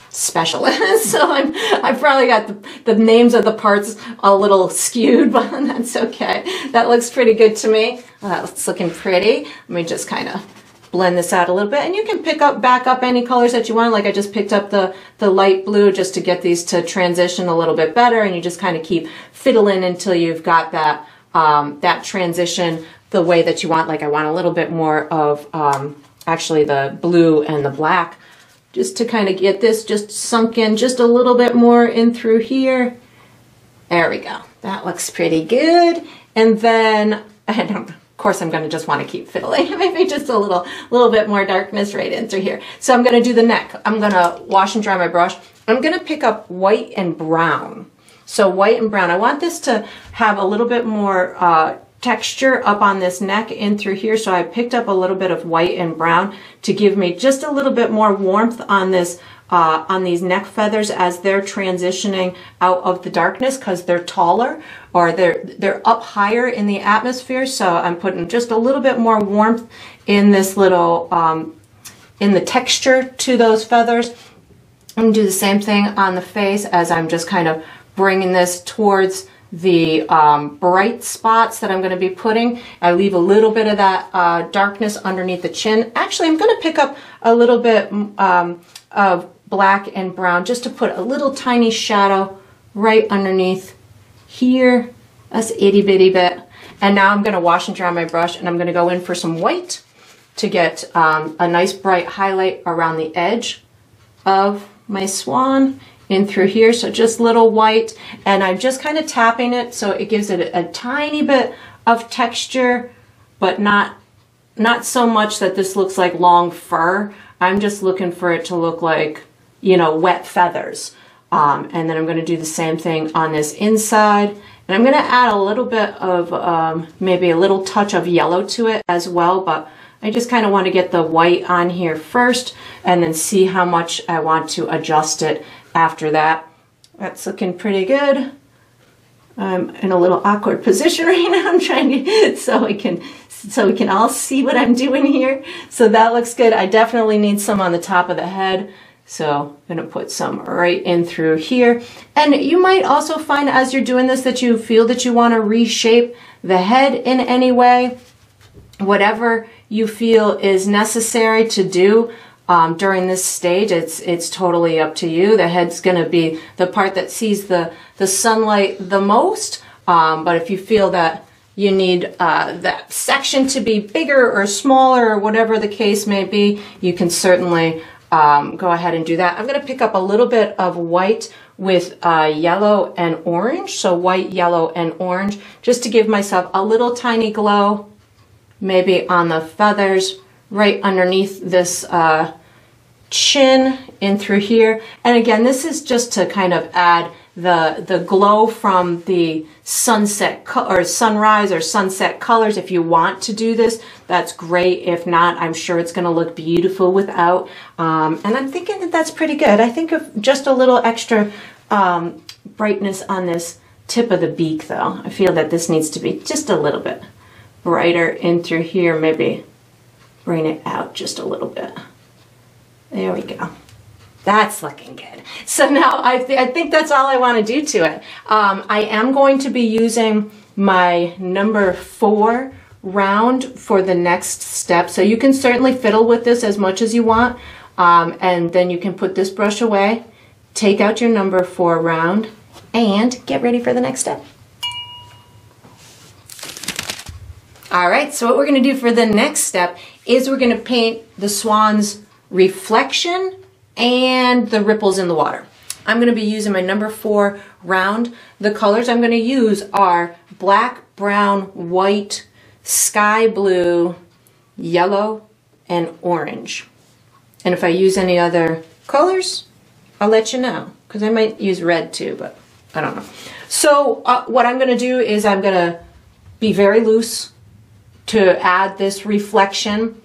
specialist, so I'm I've probably got the, the names of the parts a little skewed, but that's okay. That looks pretty good to me. That's looking pretty. Let me just kind of blend this out a little bit and you can pick up back up any colors that you want like I just picked up the the light blue just to get these to transition a little bit better and you just kind of keep fiddling until you've got that um, that transition the way that you want like I want a little bit more of um, actually the blue and the black, just to kind of get this just sunk in just a little bit more in through here. There we go. That looks pretty good. And then, of course I'm gonna just wanna keep fiddling, maybe just a little, little bit more darkness right in through here. So I'm gonna do the neck. I'm gonna wash and dry my brush. I'm gonna pick up white and brown. So white and brown. I want this to have a little bit more uh, texture up on this neck in through here. So I picked up a little bit of white and brown to give me just a little bit more warmth on this uh, on these neck feathers as they're transitioning out of the darkness because they're taller or they're they're up higher in the atmosphere. So I'm putting just a little bit more warmth in this little um, in the texture to those feathers. I'm gonna do the same thing on the face as I'm just kind of bringing this towards the um, bright spots that I'm going to be putting. I leave a little bit of that uh, darkness underneath the chin. Actually, I'm going to pick up a little bit um, of black and brown just to put a little tiny shadow right underneath here. That's itty bitty bit. And now I'm going to wash and dry my brush and I'm going to go in for some white to get um, a nice bright highlight around the edge of my swan in through here. So just little white and I'm just kind of tapping it so it gives it a, a tiny bit of texture, but not, not so much that this looks like long fur. I'm just looking for it to look like, you know, wet feathers. Um, and then I'm going to do the same thing on this inside. And I'm going to add a little bit of um, maybe a little touch of yellow to it as well, but I just kind of want to get the white on here first and then see how much I want to adjust it after that. That's looking pretty good. I'm in a little awkward position right now. I'm trying to, so we can, so we can all see what I'm doing here. So that looks good. I definitely need some on the top of the head. So I'm going to put some right in through here. And you might also find as you're doing this that you feel that you want to reshape the head in any way. Whatever you feel is necessary to do um, during this stage, it's it's totally up to you. The head's going to be the part that sees the the sunlight the most. Um, but if you feel that you need uh, that section to be bigger or smaller or whatever the case may be, you can certainly um, go ahead and do that. I'm going to pick up a little bit of white with uh, yellow and orange. So white, yellow, and orange, just to give myself a little tiny glow, maybe on the feathers, right underneath this uh, chin in through here. And again, this is just to kind of add the, the glow from the sunset or sunrise or sunset colors. If you want to do this, that's great. If not, I'm sure it's going to look beautiful without. Um, and I'm thinking that that's pretty good. I think of just a little extra um, brightness on this tip of the beak though. I feel that this needs to be just a little bit brighter in through here. Maybe bring it out just a little bit. There we go. That's looking good. So now I, th I think that's all I want to do to it. Um, I am going to be using my number four round for the next step. So you can certainly fiddle with this as much as you want. Um, and then you can put this brush away, take out your number four round, and get ready for the next step. All right, so what we're gonna do for the next step is we're gonna paint the swan's reflection and the ripples in the water. I'm going to be using my number four round. The colors I'm going to use are black, brown, white, sky blue, yellow, and orange. And if I use any other colors, I'll let you know because I might use red too, but I don't know. So uh, what I'm going to do is I'm going to be very loose to add this reflection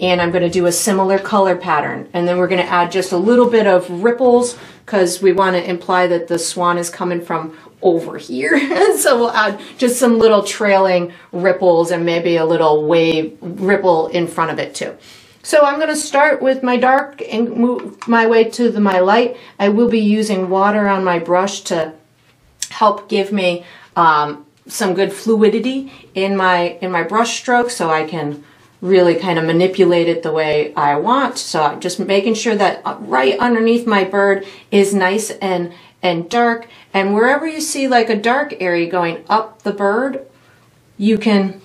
and I'm going to do a similar color pattern. And then we're going to add just a little bit of ripples because we want to imply that the swan is coming from over here. so we'll add just some little trailing ripples and maybe a little wave ripple in front of it too. So I'm going to start with my dark and move my way to the, my light. I will be using water on my brush to help give me um, some good fluidity in my in my brush stroke so I can really kind of manipulate it the way I want. So I'm just making sure that uh, right underneath my bird is nice and, and dark. And wherever you see like a dark area going up the bird, you can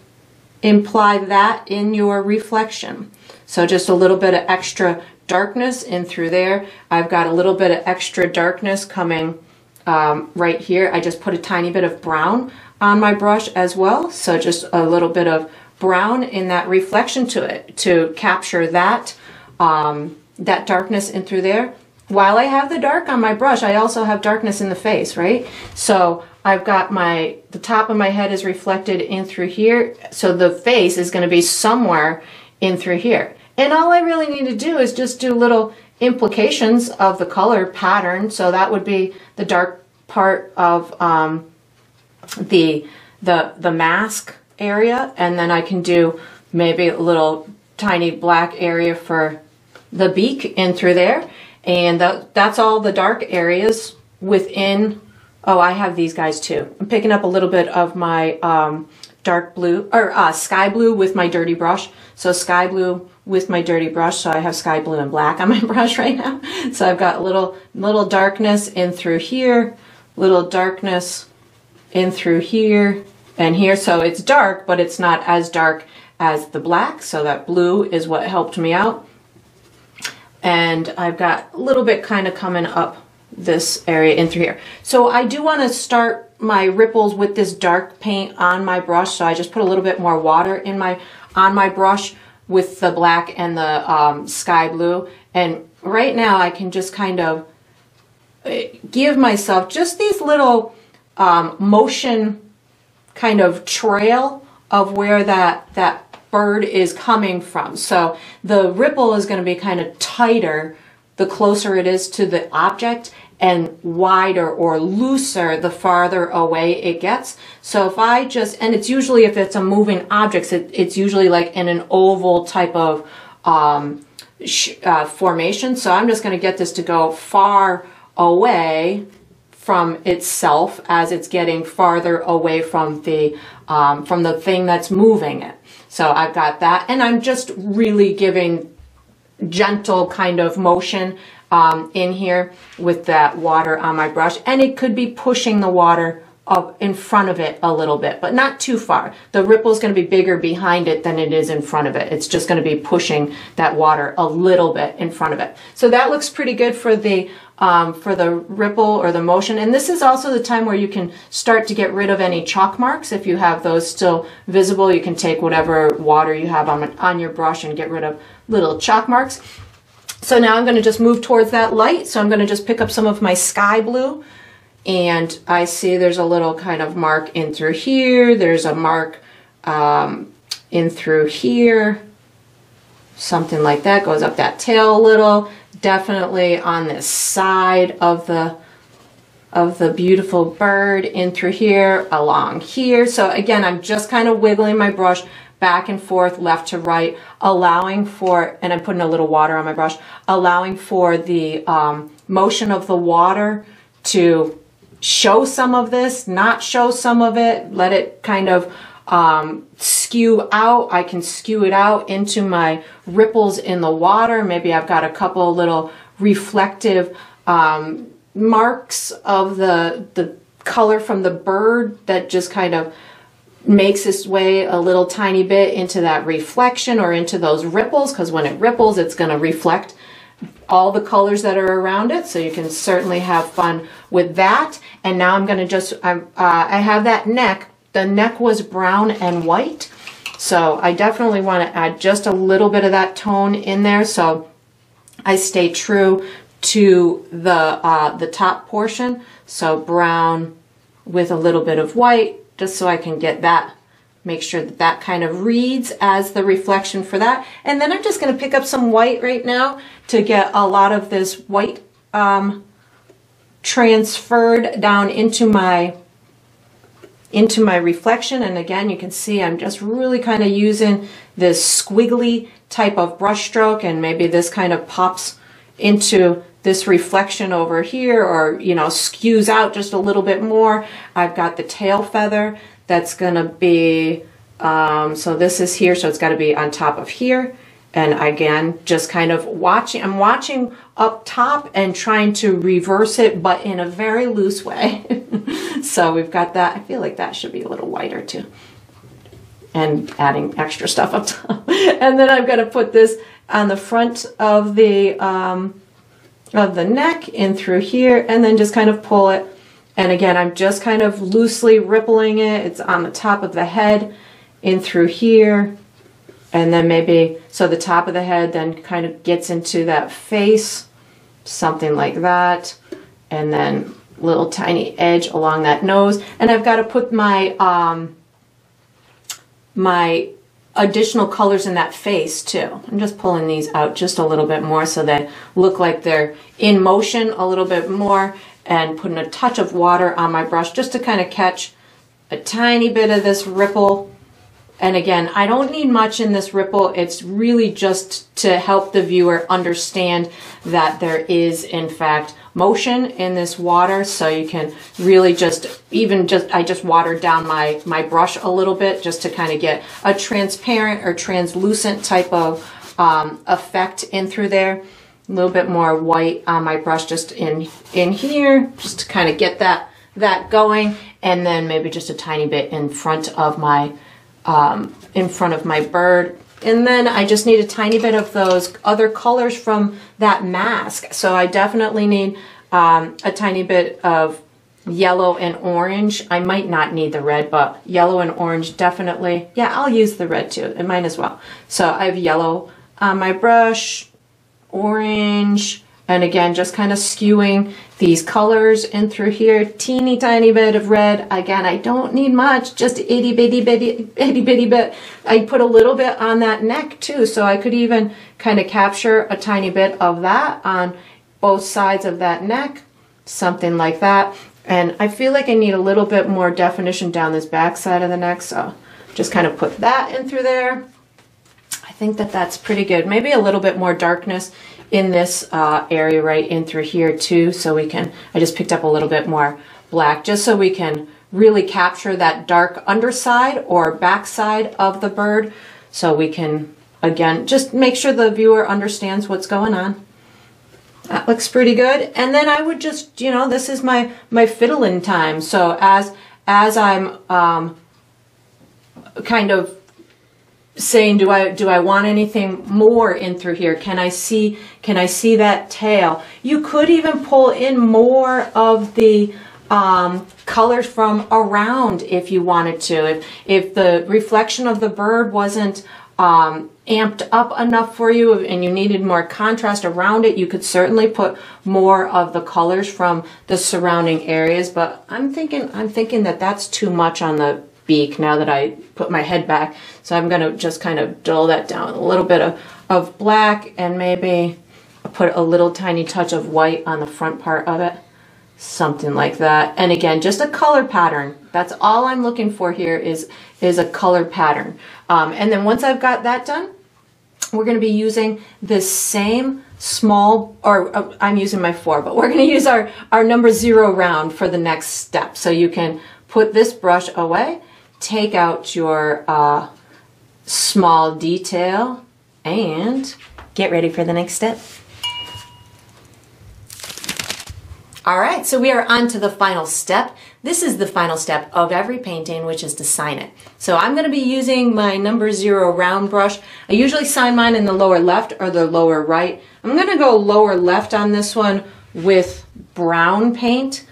imply that in your reflection. So just a little bit of extra darkness in through there. I've got a little bit of extra darkness coming um, right here. I just put a tiny bit of brown on my brush as well. So just a little bit of brown in that reflection to it to capture that um, that darkness in through there. While I have the dark on my brush, I also have darkness in the face, right? So I've got my, the top of my head is reflected in through here. So the face is going to be somewhere in through here. And all I really need to do is just do little implications of the color pattern. So that would be the dark part of um, the, the, the mask area and then I can do maybe a little tiny black area for the beak in through there. And that, that's all the dark areas within oh I have these guys too. I'm picking up a little bit of my um, dark blue or uh, sky blue with my dirty brush. So sky blue with my dirty brush so I have sky blue and black on my brush right now. So I've got a little little darkness in through here little darkness in through here and here. So it's dark, but it's not as dark as the black. So that blue is what helped me out. And I've got a little bit kind of coming up this area in through here. So I do want to start my ripples with this dark paint on my brush. So I just put a little bit more water in my on my brush with the black and the um, sky blue. And right now I can just kind of uh, give myself just these little um, motion kind of trail of where that, that bird is coming from. So the ripple is going to be kind of tighter the closer it is to the object and wider or looser the farther away it gets. So if I just, and it's usually if it's a moving object, it, it's usually like in an oval type of um, uh, formation. So I'm just going to get this to go far away from itself as it's getting farther away from the um, from the thing that's moving it. So I've got that, and I'm just really giving gentle kind of motion um, in here with that water on my brush. And it could be pushing the water in front of it a little bit, but not too far. The ripple is going to be bigger behind it than it is in front of it. It's just going to be pushing that water a little bit in front of it. So that looks pretty good for the um, for the ripple or the motion. And this is also the time where you can start to get rid of any chalk marks. If you have those still visible, you can take whatever water you have on, on your brush and get rid of little chalk marks. So now I'm going to just move towards that light. So I'm going to just pick up some of my sky blue and I see there's a little kind of mark in through here. There's a mark um, in through here. Something like that goes up that tail a little. Definitely on this side of the of the beautiful bird in through here, along here. So again, I'm just kind of wiggling my brush back and forth, left to right, allowing for, and I'm putting a little water on my brush, allowing for the um, motion of the water to show some of this, not show some of it, let it kind of um, skew out. I can skew it out into my ripples in the water. Maybe I've got a couple little reflective um, marks of the, the color from the bird that just kind of makes its way a little tiny bit into that reflection or into those ripples because when it ripples it's going to reflect all the colors that are around it so you can certainly have fun with that. And now I'm going to just uh, I have that neck. The neck was brown and white so I definitely want to add just a little bit of that tone in there. So I stay true to the uh, the top portion. So brown with a little bit of white just so I can get that, make sure that that kind of reads as the reflection for that. And then I'm just going to pick up some white right now to get a lot of this white um, transferred down into my into my reflection and again you can see I'm just really kind of using this squiggly type of brush stroke and maybe this kind of pops into this reflection over here or, you know, skews out just a little bit more. I've got the tail feather that's going to be, um, so this is here, so it's got to be on top of here. And again, just kind of watching, I'm watching up top and trying to reverse it, but in a very loose way. so we've got that. I feel like that should be a little wider too. And adding extra stuff up top. and then I'm going to put this on the front of the, um, of the neck in through here and then just kind of pull it. And again, I'm just kind of loosely rippling it. It's on the top of the head in through here. And then maybe, so the top of the head then kind of gets into that face, something like that. And then little tiny edge along that nose. And I've got to put my, um, my additional colors in that face too. I'm just pulling these out just a little bit more so they look like they're in motion a little bit more and putting a touch of water on my brush just to kind of catch a tiny bit of this ripple. And again, I don't need much in this ripple. It's really just to help the viewer understand that there is in fact motion in this water so you can really just even just I just watered down my my brush a little bit just to kind of get a transparent or translucent type of um, effect in through there a little bit more white on my brush just in in here just to kind of get that that going and then maybe just a tiny bit in front of my um, in front of my bird and then I just need a tiny bit of those other colors from that mask. So I definitely need um, a tiny bit of yellow and orange. I might not need the red, but yellow and orange definitely. Yeah, I'll use the red too. It might as well. So I have yellow on my brush, orange, and again, just kind of skewing these colors in through here. Teeny tiny bit of red. Again, I don't need much, just itty bitty bitty, itty bitty bit. I put a little bit on that neck too, so I could even kind of capture a tiny bit of that on both sides of that neck, something like that. And I feel like I need a little bit more definition down this back side of the neck, so just kind of put that in through there. I think that that's pretty good. Maybe a little bit more darkness in this uh, area right in through here too. So we can, I just picked up a little bit more black just so we can really capture that dark underside or backside of the bird. So we can, again, just make sure the viewer understands what's going on. That looks pretty good. And then I would just, you know, this is my, my fiddling time. So as, as I'm um, kind of saying, do I, do I want anything more in through here? Can I see, can I see that tail? You could even pull in more of the um, colors from around if you wanted to. If, if the reflection of the bird wasn't um, amped up enough for you and you needed more contrast around it, you could certainly put more of the colors from the surrounding areas. But I'm thinking, I'm thinking that that's too much on the beak now that I put my head back. So I'm going to just kind of dull that down a little bit of, of black and maybe put a little tiny touch of white on the front part of it. Something like that. And again, just a color pattern. That's all I'm looking for here is, is a color pattern. Um, and then once I've got that done, we're going to be using this same small, or uh, I'm using my four, but we're going to use our, our number zero round for the next step. So you can put this brush away, take out your uh, small detail, and get ready for the next step. All right, so we are on to the final step. This is the final step of every painting, which is to sign it. So I'm gonna be using my number zero round brush. I usually sign mine in the lower left or the lower right. I'm gonna go lower left on this one with brown paint.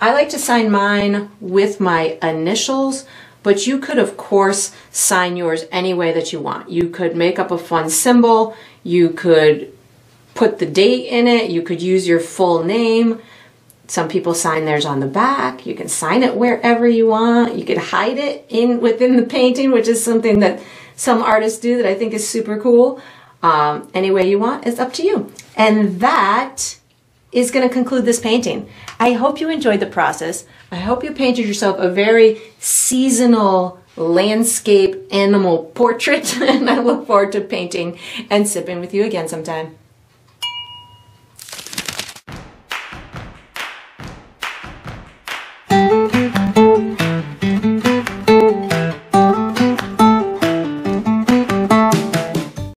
I like to sign mine with my initials, but you could of course sign yours any way that you want. You could make up a fun symbol, you could put the date in it, you could use your full name, some people sign theirs on the back. You can sign it wherever you want. You can hide it in within the painting, which is something that some artists do that I think is super cool. Um, any way you want, it's up to you. And that is going to conclude this painting. I hope you enjoyed the process. I hope you painted yourself a very seasonal landscape animal portrait. and I look forward to painting and sipping with you again sometime.